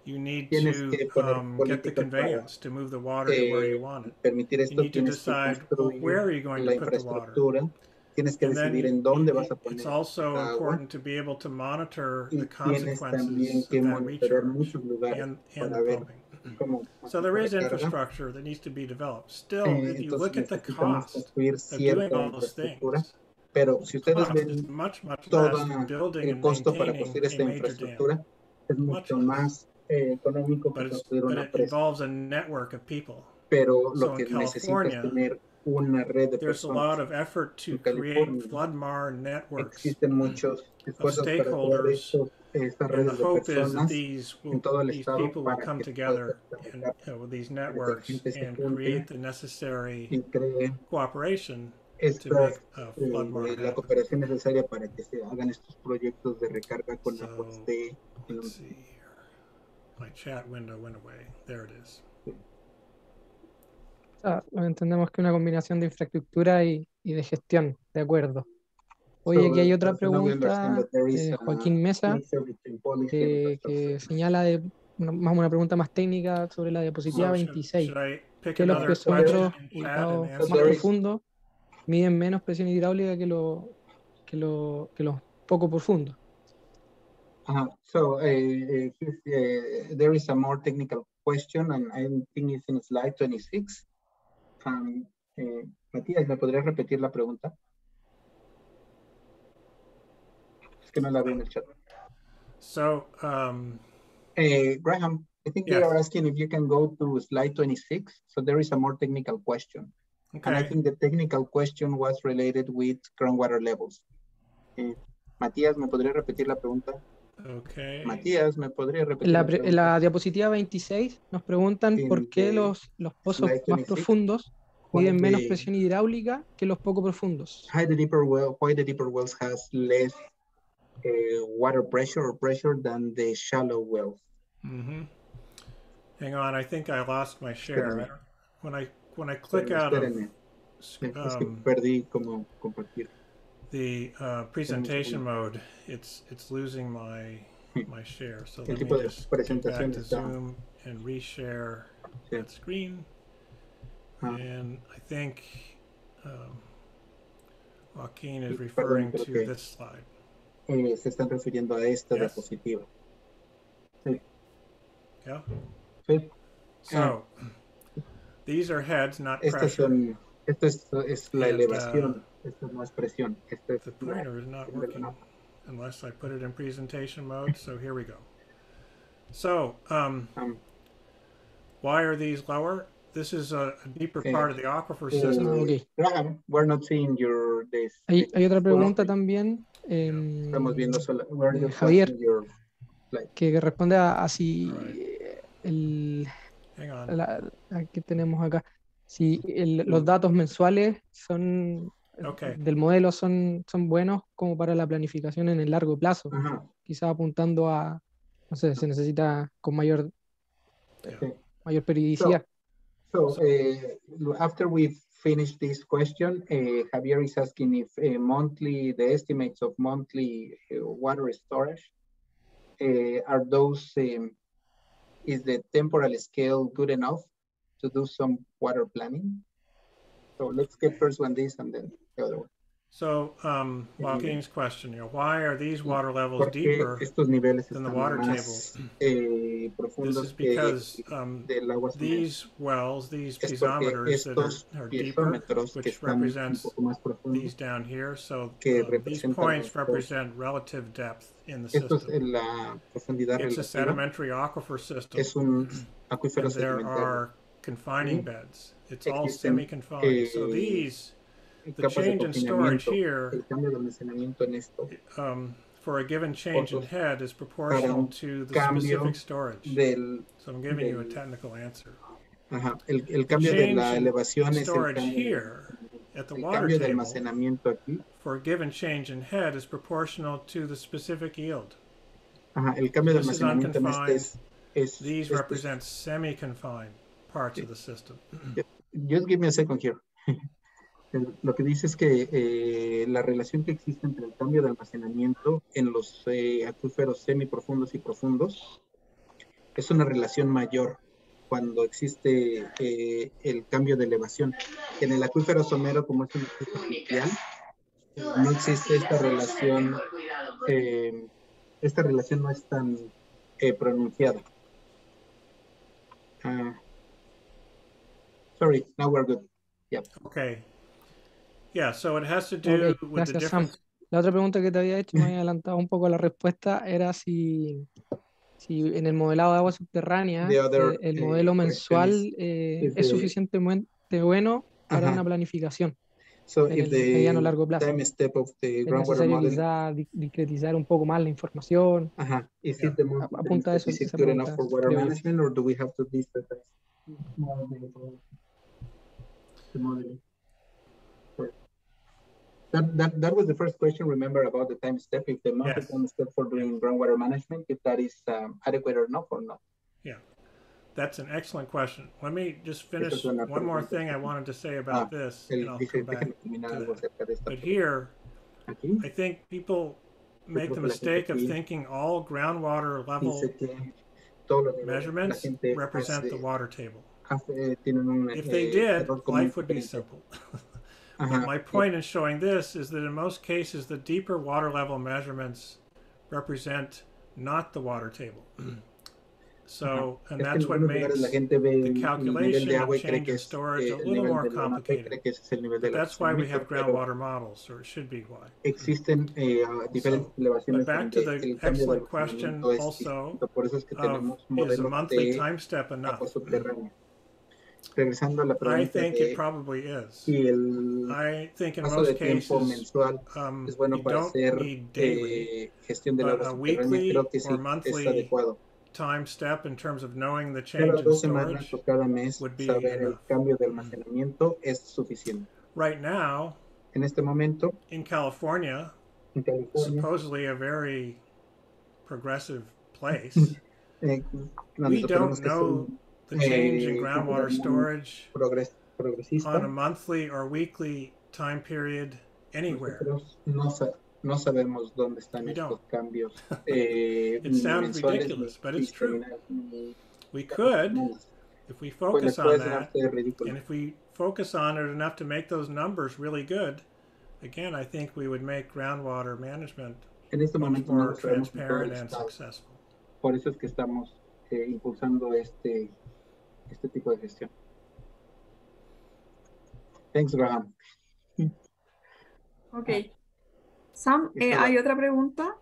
You need to um, get the conveyance to move the water to where you eh, want it. You need to decide well, where are you going to put the water. tienes que decidir en dónde vas a it's also important to be able to monitor the consequences que of that recharge and, and the pumping. So there is infrastructure that needs to be developed. Still, Eh, if you look at the cost of doing all those things, pero si ustedes cost is ven much, much less todo than building el and costo para construir esta a major dam. infraestructura es mucho más eh, económico But, construir una it involves a network of people. Pero lo so que in es California, tener una red de There's a personas. lot of effort to En create California, floodmar networks. Existen muchos esfuerzos para crear stakeholders, estos, estas And the redes de hope is that personas these will, en todo el these estado people will para come que together and, you know, with these para la networks gente se and junte create the necessary y cree cooperation to estas, make uh, eh, la cooperación necesaria para que se hagan estos proyectos de recarga con So, agua de Let's see here. My chat window went away. There it is. Ah, entendemos que una combinación de infraestructura y, y de gestión, de acuerdo. Oye, aquí hay otra pregunta a Joaquín Mesa que, and que señala de una, más una pregunta más técnica sobre la diapositiva So should, 26. should I pick que los and más profundos miden menos presión hidráulica que, lo- que, lo- que los poco profundos. Uh, so uh, uh, uh, there is a more technical question, and I think it's in slide 26. Um, eh, Matías, ¿me podrías repetir la pregunta? Es que no la veo en el chat. So, um, Eh, Graham, I think they Yes. are asking if you can go to slide 26. So there is a more technical question. And I think the technical question was related with groundwater levels. Eh, Matías, ¿me podría repetir la pregunta? Okay. Matías, ¿me podría repetir En la, la la diapositiva 26 nos preguntan In por qué los, los pozos más 26, profundos miden menos the- presión hidráulica que los poco profundos. Why the deeper well, why the deeper wells has less uh, water pressure or pressure than the shallow wells? Mm-hmm. Hang on, I think I lost my share. When I when I click Espérenme, out of espérenme. Es que um, perdí como compartir. The uh, presentation mode, it's it's losing my my share. So let me just get back to Zoom and reshare Sí. that screen. Ah. And I think um, Joaquin is Sí, perdón, referring to this slide. Eh, se están refiriendo a esta Yes. diapositiva. Yeah. Sí. So these are heads, not Estas pressure. son, esto es, es la And, elevación, esto no es presión. Esto es The pointer is not working unless I put it in presentation mode. So here we go. So um, Um, why are these lower? This is a, a deeper part of the aquifer eh, system. ok. Graham, we're not seeing your this. Hay, hay otra pregunta Well, también em, Estamos viendo solo. Javier. your que, responde a, a si Alright. el, Hang on. la, la que tenemos acá, si el- los datos mensuales son Ok. del modelo son, son buenos como para la planificación en el largo plazo, Ajá. quizás apuntando a, no sé, se necesita con mayor, okay. mayor periodicidad. So uh, after we finish this question, uh, Javier is asking if uh, monthly, the estimates of monthly uh, water storage, uh, are those, um, is the temporal scale good enough to do some water planning? So let's get first one this and then the other one. So, um, Joaquin's question, you know, why are these water levels deeper than the water más eh, This is because um, del agua sumergida? these wells, these piezometers that are, are deeper, which represents poco más profundos, these down here, so uh, these points represent relative depth in the system. It's a sedimentary aquifer system, es un acuífero and there are confining beds. It's all semi-confined. So eh, these, the change in storage here el cambio de almacenamiento en esto um, for a given change in head is proportional to the specific storage. del So I'm giving you a technical answer. ajá, el, el cambio de la change in elevación es el storage cambio, here At the el water cambio de table, almacenamiento aquí for a given change in head is proportional to the specific yield. ajá, el cambio de This is almacenamiento en este es, es These este represent semi-confined parts of the system. just give me a second here. Lo que dice es que eh, la relación que existe entre el cambio de almacenamiento en los eh, acuíferos semiprofundos y profundos es una relación mayor cuando existe eh, el cambio de elevación. En el acuífero somero, como es un acuífero fluvial, no existe esta relación, eh, esta relación no es tan pronunciada. Ah, sorry, now we're good. Okay. Yeah, so it has to do with the gracias, Sam. difference. La otra pregunta que te había hecho, me había adelantado un poco a la respuesta, era si, si en el modelado de agua subterránea The other, eh, el eh, modelo mensual is- eh, es the- suficientemente bueno para una planificación. So en if el the mediano largo plazo. time step of the groundwater model, discretizar un poco más la información. ajá, is Yeah. it the most A- apunta a eso, is it esa good enough pregunta, for water creo yo. management or do we have to discretize more the, the modeling? That, that, that was the first question, remember, about the time step, if the monthly Yes. time step for doing groundwater management, if that is um, adequate or not, or not. Yeah, that's an excellent question. Let me just finish one more thing I wanted to say about Ah, this, and I'll come back. to that. acerca de esta But here, I think people make the creo que la gente mistake of thinking all groundwater level dice que todos los niveles, la measurements represent the water table. hace- tienen un If they eh, did, life would be simple. Ajá, But my point in showing this is that in most cases, the deeper water level measurements represent not the water table. So, and Es que that's what makes la gente ve the calculation of agua y cree change que in storage eh, a little more del agua y complicated. cree que ese es el nivel But that's why we have groundwater models, or it should be why. Existen eh, So, but back to the el cambio de excellent question also distinto. Por eso es que Of, is a monthly time step enough? Regresando a la I pregunta de probably is. si el I think in paso de tiempo cases, mensual um, es bueno para hacer daily eh, gestión del but agua a subterránea, weekly creo que sí es adecuado. time step in terms of knowing the change in dos semanas o cada mes saber el cambio de almacenamiento es suficiente. Right now, En este momento, in California, en California, supposedly a very progressive place, eh, we don't know the change in eh, groundwater storage on a monthly or weekly time period anywhere. no, sabemos dónde están We estos don't. cambios eh, It sounds ridiculous, but it's true. We could, if we focus on that, and if we focus on it enough to make those numbers really good, again, I think we would make groundwater management much more lo sabemos en todo el transparent and successful. Por eso es que estamos eh, impulsando este, este tipo de gestión. Thanks, Graham. Ok. Sam, eh, hay otra pregunta.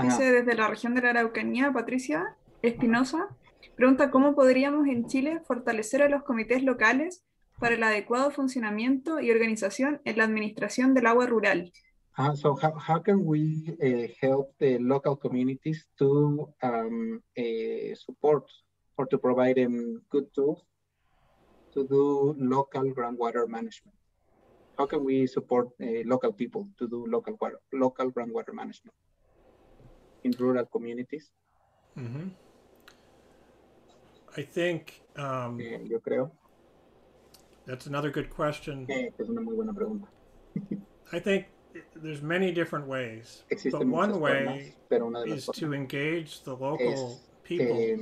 Dice desde la región de la Araucanía, Patricia Espinosa. Pregunta cómo podríamos en Chile fortalecer a los comités locales para el adecuado funcionamiento y organización en la administración del agua rural. Uh, so how, how can we uh, help the local communities to um, uh, support or to provide them good tools to do local groundwater management? How can we support uh, local people to do local water, local groundwater management in rural communities? hmm I think um, Eh, yo creo that's another good question. que es una muy buena pregunta. I think there's many different ways, but Existen muchas one formas, way pero una de las is to engage the local people eh,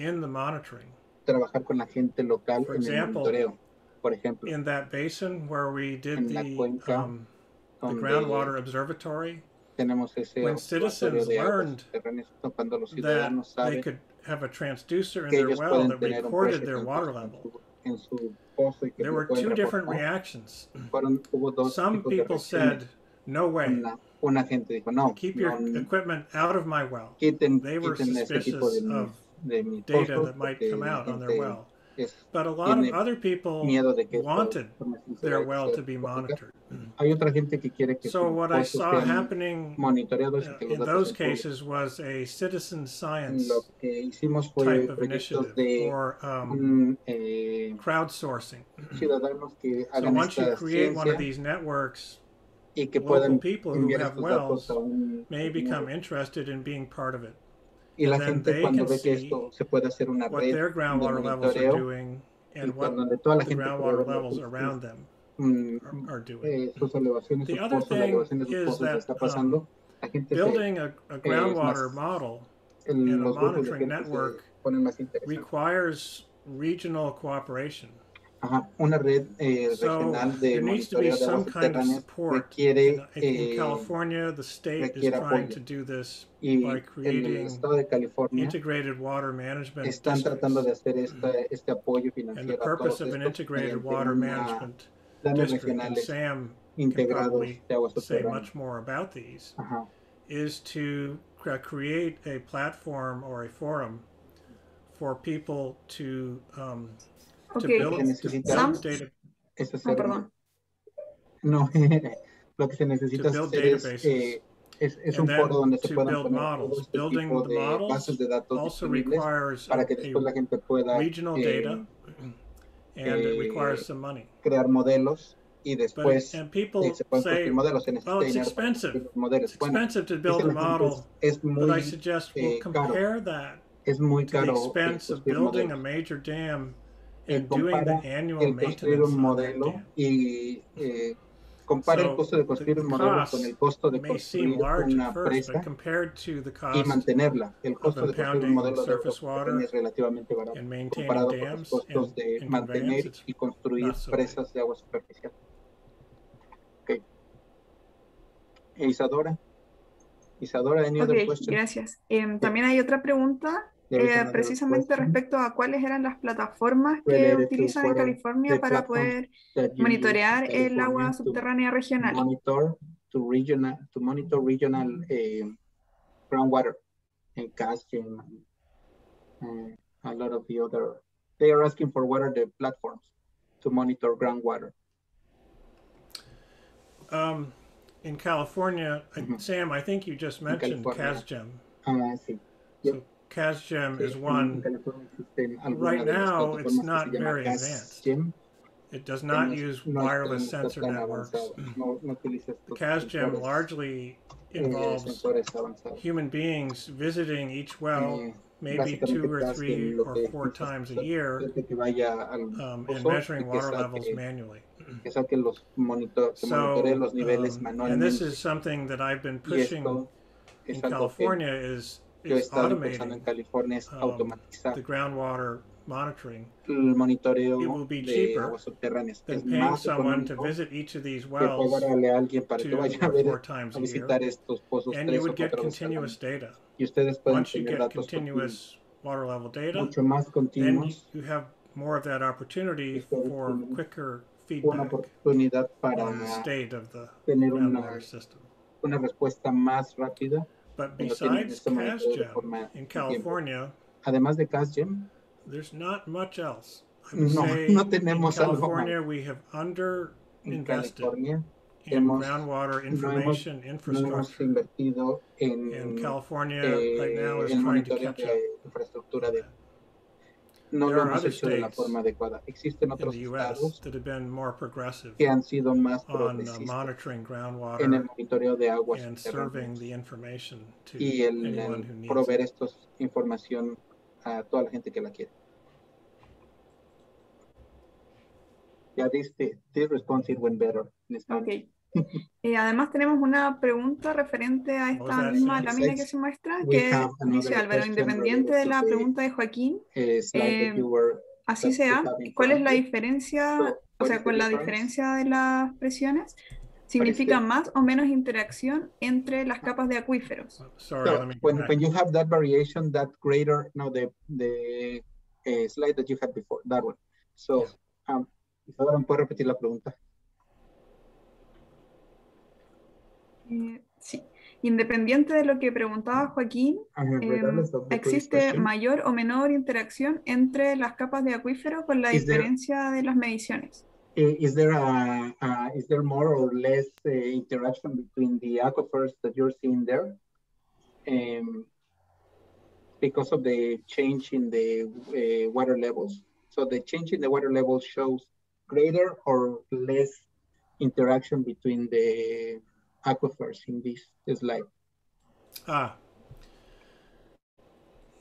in the monitoring. trabajar con la gente local For en el example, monitoreo. Por ejemplo, In that basin where we did the cuenca um, the groundwater observatory tenemos ese when citizens de learned cuando los that they could have a transducer in their well that recorded their water level. en su pozo y que There were two different reactions. Some people said, "No way, Una, gente dijo, no, keep your equipment out of my well." They were quiten ese tipo suspicious of data that might come out on their well. But a lot of other people miedo de que esta wanted their well to be monitored. Hay otra gente que que So what I saw happening uh, in those cases was a citizen science Lo que hicimos fue type of initiative de or um, eh, crowdsourcing. que So once you create one of these networks, local people who have wells may become interested in being part of it. Y la gente they cuando ve que esto se puede hacer una What red their de groundwater levels are monitoreo doing y donde toda la the gente puede ver levels around sus, them are doing. eh, sus elevaciones, The sus other pozos, la thing elevación de sus is pozos que that, está um, pasando, la gente se, Building a, a groundwater más- model and a los grupos de monitoring gente se network ponen más interesantes. requires regional cooperation. Ajá, una red eh, So regional de there needs to be monitoreo de some aguas kind of subterráneas support. requiere eh, California, the state is requiere trying apoyo. to do this y by en el creating estado de California integrated water management están tratando de hacer esta, este apoyo the financiero a purpose todos of an estos integrated water management planes regionales Sam integrados de aguas say subterráneas. much more about these, Ajá. is to create a platform or a forum for people to um, to Ok, build, Se to necesita Sam? build data. es no, hacer- perdón. no, lo que se necesita To build hacer es, databases. eh, es, es And un then foro donde se to puedan build poner models. todo este Building tipo the de models bases de datos Also disponibles requires a, para que después la a gente pueda regional eh, data, and it eh, requires some money. crear modelos y But después and people eh, se pueden say, construir modelos. Se necesita "Well, it's dinero para expensive. construir los modelos. it's Bueno, expensive to dice build a la gente, model, es, es but I muy, suggest eh, we'll caro. compare that es muy to the caro eh, expense of construir building a modelos. major dam Eh, and doing the compara annual el construir maintenance un on that modelo dam. y eh, compara So, el costo de construir the un modelo cost con el costo de may seem construir large una at first, presa but compared to the y cost mantenerla. El costo de construir impounding un modelo de surface aguas water es relativamente barato and maintaining comparado con los dams costos and, de and mantener conveyance, it's y construir not so presas de agua superficial. Okay. E Isadora. Isadora, any other Ok, question? gracias. Em, también hay otra pregunta, There is eh, precisamente respecto a cuáles eran las plataformas que to utilizan en California the para poder monitorear el agua subterránea regional. monitor to regional to monitor regional eh, groundwater and casting and uh, a lot of the other they are asking for what are the platforms to monitor groundwater Um, in California, Mhm. Sam, I think you just mentioned. CASGEM. Ah, sí. So CASGEM Sí, is one. California existen algunas Right now, it's not que se llama very advanced. It does not use wireless sensor networks. avanzado, no- no utiliza estos CASGEM sensores, largely involves human beings visiting each well maybe two or three or four times a year que vaya al um, and measuring water levels manually. que saque los monitor, que So, monitoree los niveles um, and this is something that I've been pushing in California is yo he is estado impulsando en automating California, es um, automatizar the groundwater monitoring el monitoreo It will be de cheaper aguas subterráneas. than Es paying más someone to económico visit each of these que wells pagarle a alguien para que two vaya a or ver four times a a year. visitar estos pozos And tres you o would get cuatro veces al año. continuous data. Y ustedes pueden Once you tener get datos continuous water level data, mucho más then you- continuos, you have more of that opportunity Ustedes for tienen quicker una feedback oportunidad para on the state of the tener una, groundwater system. una respuesta más rápida. But besides este monitoreo de CASGEM in en. California, Además de CASGEM, there's not much else. I would No, say no in tenemos algo we have under en invested in hemos- groundwater information no hemos infrastructure. invertido en, And California eh, right now is trying to catch up. infraestructura de no There lo are hemos other hecho de la states forma adecuada. Existen in otros the U.S. estados that have been more progressive que han sido más on uh, progresistas monitoring en el groundwater monitoreo de aguas and serving subterráneas the information to y el, anyone el who needs proveer it. estos información a toda la gente que la quiere. Ya diste, this response it went better in Spanish. Eh, además tenemos una pregunta referente a esta misma lámina que se muestra, We que dice Álvaro, question independiente de related la pregunta de Joaquín, Eh, Eh, así sea, ¿cuál es la diferencia, So, o sea, is the con la difference? diferencia de las presiones? significa más o menos interacción entre las capas de acuíferos. Sorry, So let me. when, when you have that variation, that greater, no, the, the uh, slide that you had before, that one. So, um, Isadora, ¿me puede repetir la pregunta? Eh, sí. Independiente de lo que preguntaba Joaquín, previous ¿existe mayor o menor interacción entre las capas de acuífero con la Is there- diferencia de las mediciones? i- Is there a, a- is there more or less uh, interaction between the aquifers that you're seeing there? Um, because of the change in the uh, water levels. So the change in the water level shows greater or less interaction between the aquifers in this slide. Ah.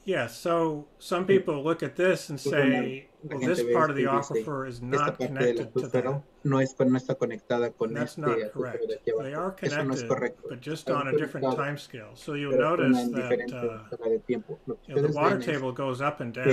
Yeah, so some people look at this and say, well, this part of the esto y dice, aquifer is not connected to that. no, es, no está conectada con That's not correct. They are connected, but just on a different time scale. So you'll notice that uh, escala de tiempo. Lo que you know, the water table goes up and down.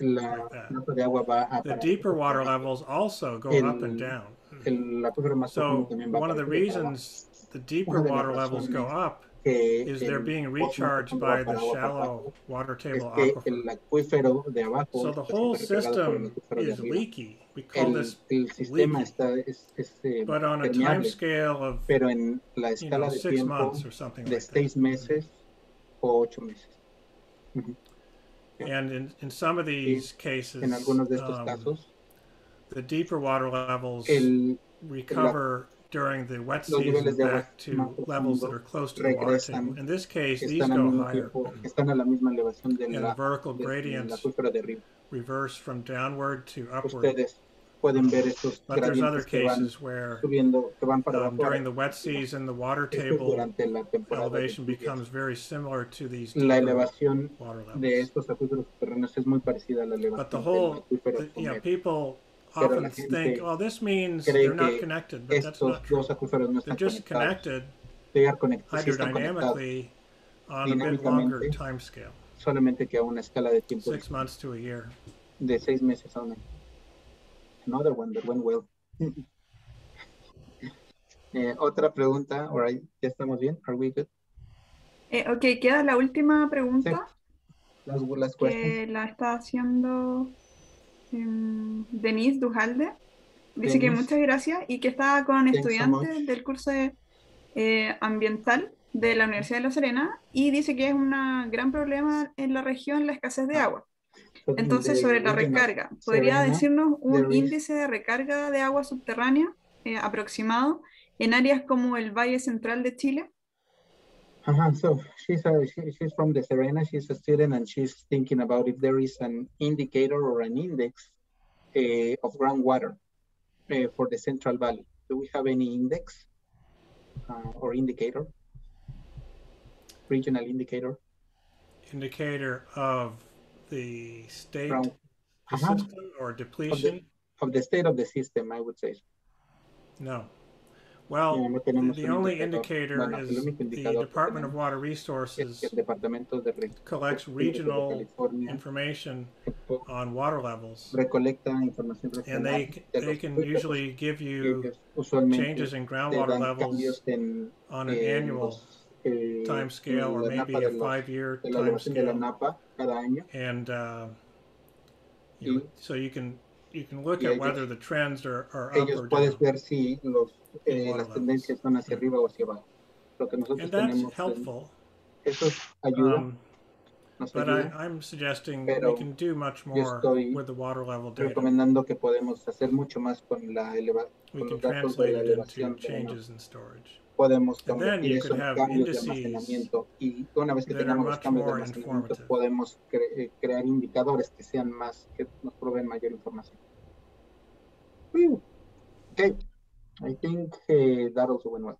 like de agua va a The deeper water levels also go up and down. El acuífero más So one of the arriba y para abajo. reasons the deeper Una de las water levels go up is they're being recharged by the para agua para shallow water table aquifer. el acuífero de abajo So the whole siendo recargado por el system is leaky. We call this leaky. está, es, es, eh, But on a time scale of you know six months or something like that. seis meses o ocho meses. Ujú. And in, in some of these cases, En algunos de estos um, the deeper water levels recover during the wet season back to levels that are close to the water table. In this case, these go higher tiempo, están a la misma elevación de and the vertical gradients acuífero de arriba. reverse from downward to upward. Ustedes pueden ver estos But there's other gradientes que van cases where subiendo, que van para um, during the wet season, the water table durante la temporada de elevation becomes very similar to these La deeper elevación water levels. estos acuíferos subterráneos es muy parecida a la But the whole, the- you know, people Pero often la gente think, oh, this means cree they're not connected, but that's not true. dos acuíferos no They're están just conectados. connected They are connected, sí están conectados, hydrodynamically on a bit longer Dinámicamente. time scale, solamente que a una escala de tiempo six months to a year. de seis meses a un año. Another one that went well. Eh, otra pregunta, ¿ya estamos bien? Are we good? Eh, ok, queda la última pregunta Last, last question. que la está haciendo Denise Dujalde. Dice que muchas gracias y que está con Thanks estudiantes del curso de, eh, ambiental de la Universidad de La Serena y dice que es un gran problema en la región la escasez de agua. So in Entonces, sobre la recarga, ¿podría decirnos un índice de recarga de agua subterránea eh, aproximado en áreas como el Valle Central de Chile? Uh-huh. So she's a, she, she's from the Serena. She's a student, and she's thinking about if there is an indicator or an index uh, of groundwater uh, for the Central Valley. Do we have any index uh, or indicator? Regional indicator. Indicator of the state Ground, uh-huh, system or depletion? of the state of the system, I would say. No. Well, the only indicator No, no, el is the Department of Water Resources que el Departamento de Re- collects regional information on water levels. And they, they can usually give you changes in groundwater levels on an annual eh, time scale or maybe a five-year time elevación de la scale. napa cada año And, uh, you so you can, you can look at whether the trends are, are up ellos or puedes down. ver si los, eh, las tendencias van hacia arriba o hacia abajo lo que nosotros And tenemos helpful. eso ayuda Um, But I, I'm suggesting Pero we can do much more with the water level data. recomendando que podemos hacer mucho más con la eleva con can los datos de translate la elevación into de la napa. changes in storage. podemos convertir eso en cambios de almacenamiento y una vez que tengamos los cambios de almacenamiento informative. podemos cre- eh, crear indicadores que sean más que nos proveen mayor información Whew. okay I think eh, that also went well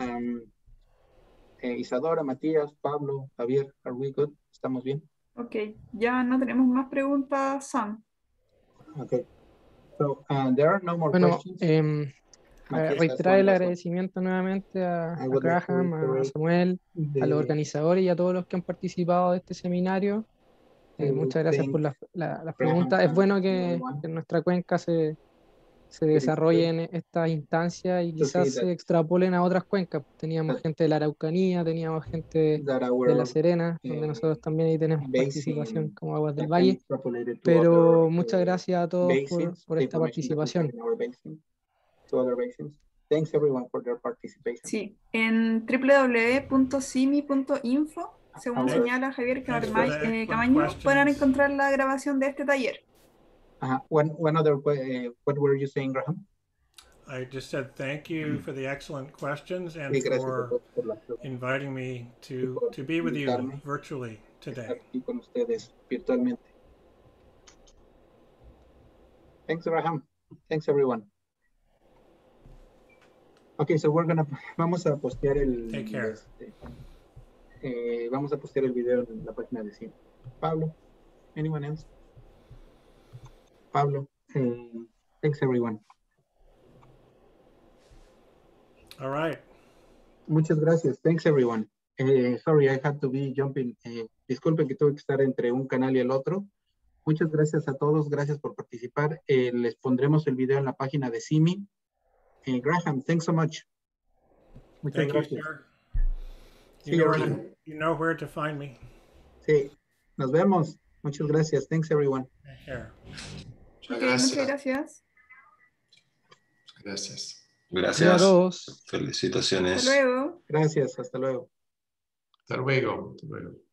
um, eh, Isadora, Matías, Pablo, Javier, are we good? ¿Estamos bien? Ok, ya no tenemos más preguntas, Sam. Okay. So, uh, there are no more Bueno, questions. Matías has reiterar el agradecimiento nuevamente a, a Graham, a Samuel, a los The- organizadores y a todos los que han participado de este seminario. Eh, muchas gracias por las la, las preguntas. Es bueno que, que en nuestra cuenca se, se desarrollen estas instancias y quizás se extrapolen a otras cuencas. Teníamos gente de la Araucanía, teníamos gente de La Serena, donde nosotros también ahí tenemos participación como Aguas del Valle. Pero muchas gracias a todos por, por esta participación. Thanks everyone for their participation. Sí, en www.simi.info, según señala Javier eh, Camaño, podrán encontrar la grabación de este taller. Uh, one, one other, uh, what were you saying, Graham? I just said thank you mm. for the excellent questions and for inviting me to, to be with you virtually today. Thanks, Graham. Thanks, everyone. Okay, so we're gonna, vamos a postear el, Take care. Este, eh, vamos a postear el video en la página de cine. Pablo, anyone else? Pablo, eh, thanks everyone. All right. Muchas gracias. Thanks everyone. Eh, sorry, I had to be jumping. Eh, disculpen que tuve que estar entre un canal y el otro. Muchas gracias a todos. Gracias por participar. Les pondremos el video en la página de Simi. Graham, thanks so much. Muchas Thank gracias. You, you, know to, you, know where to find me. Sí, nos vemos. Muchas gracias. Thanks, everyone. Okay, muchas gracias. Gracias. Gracias. Felicitaciones. Hasta luego. Gracias. Hasta luego. Hasta luego. Hasta luego.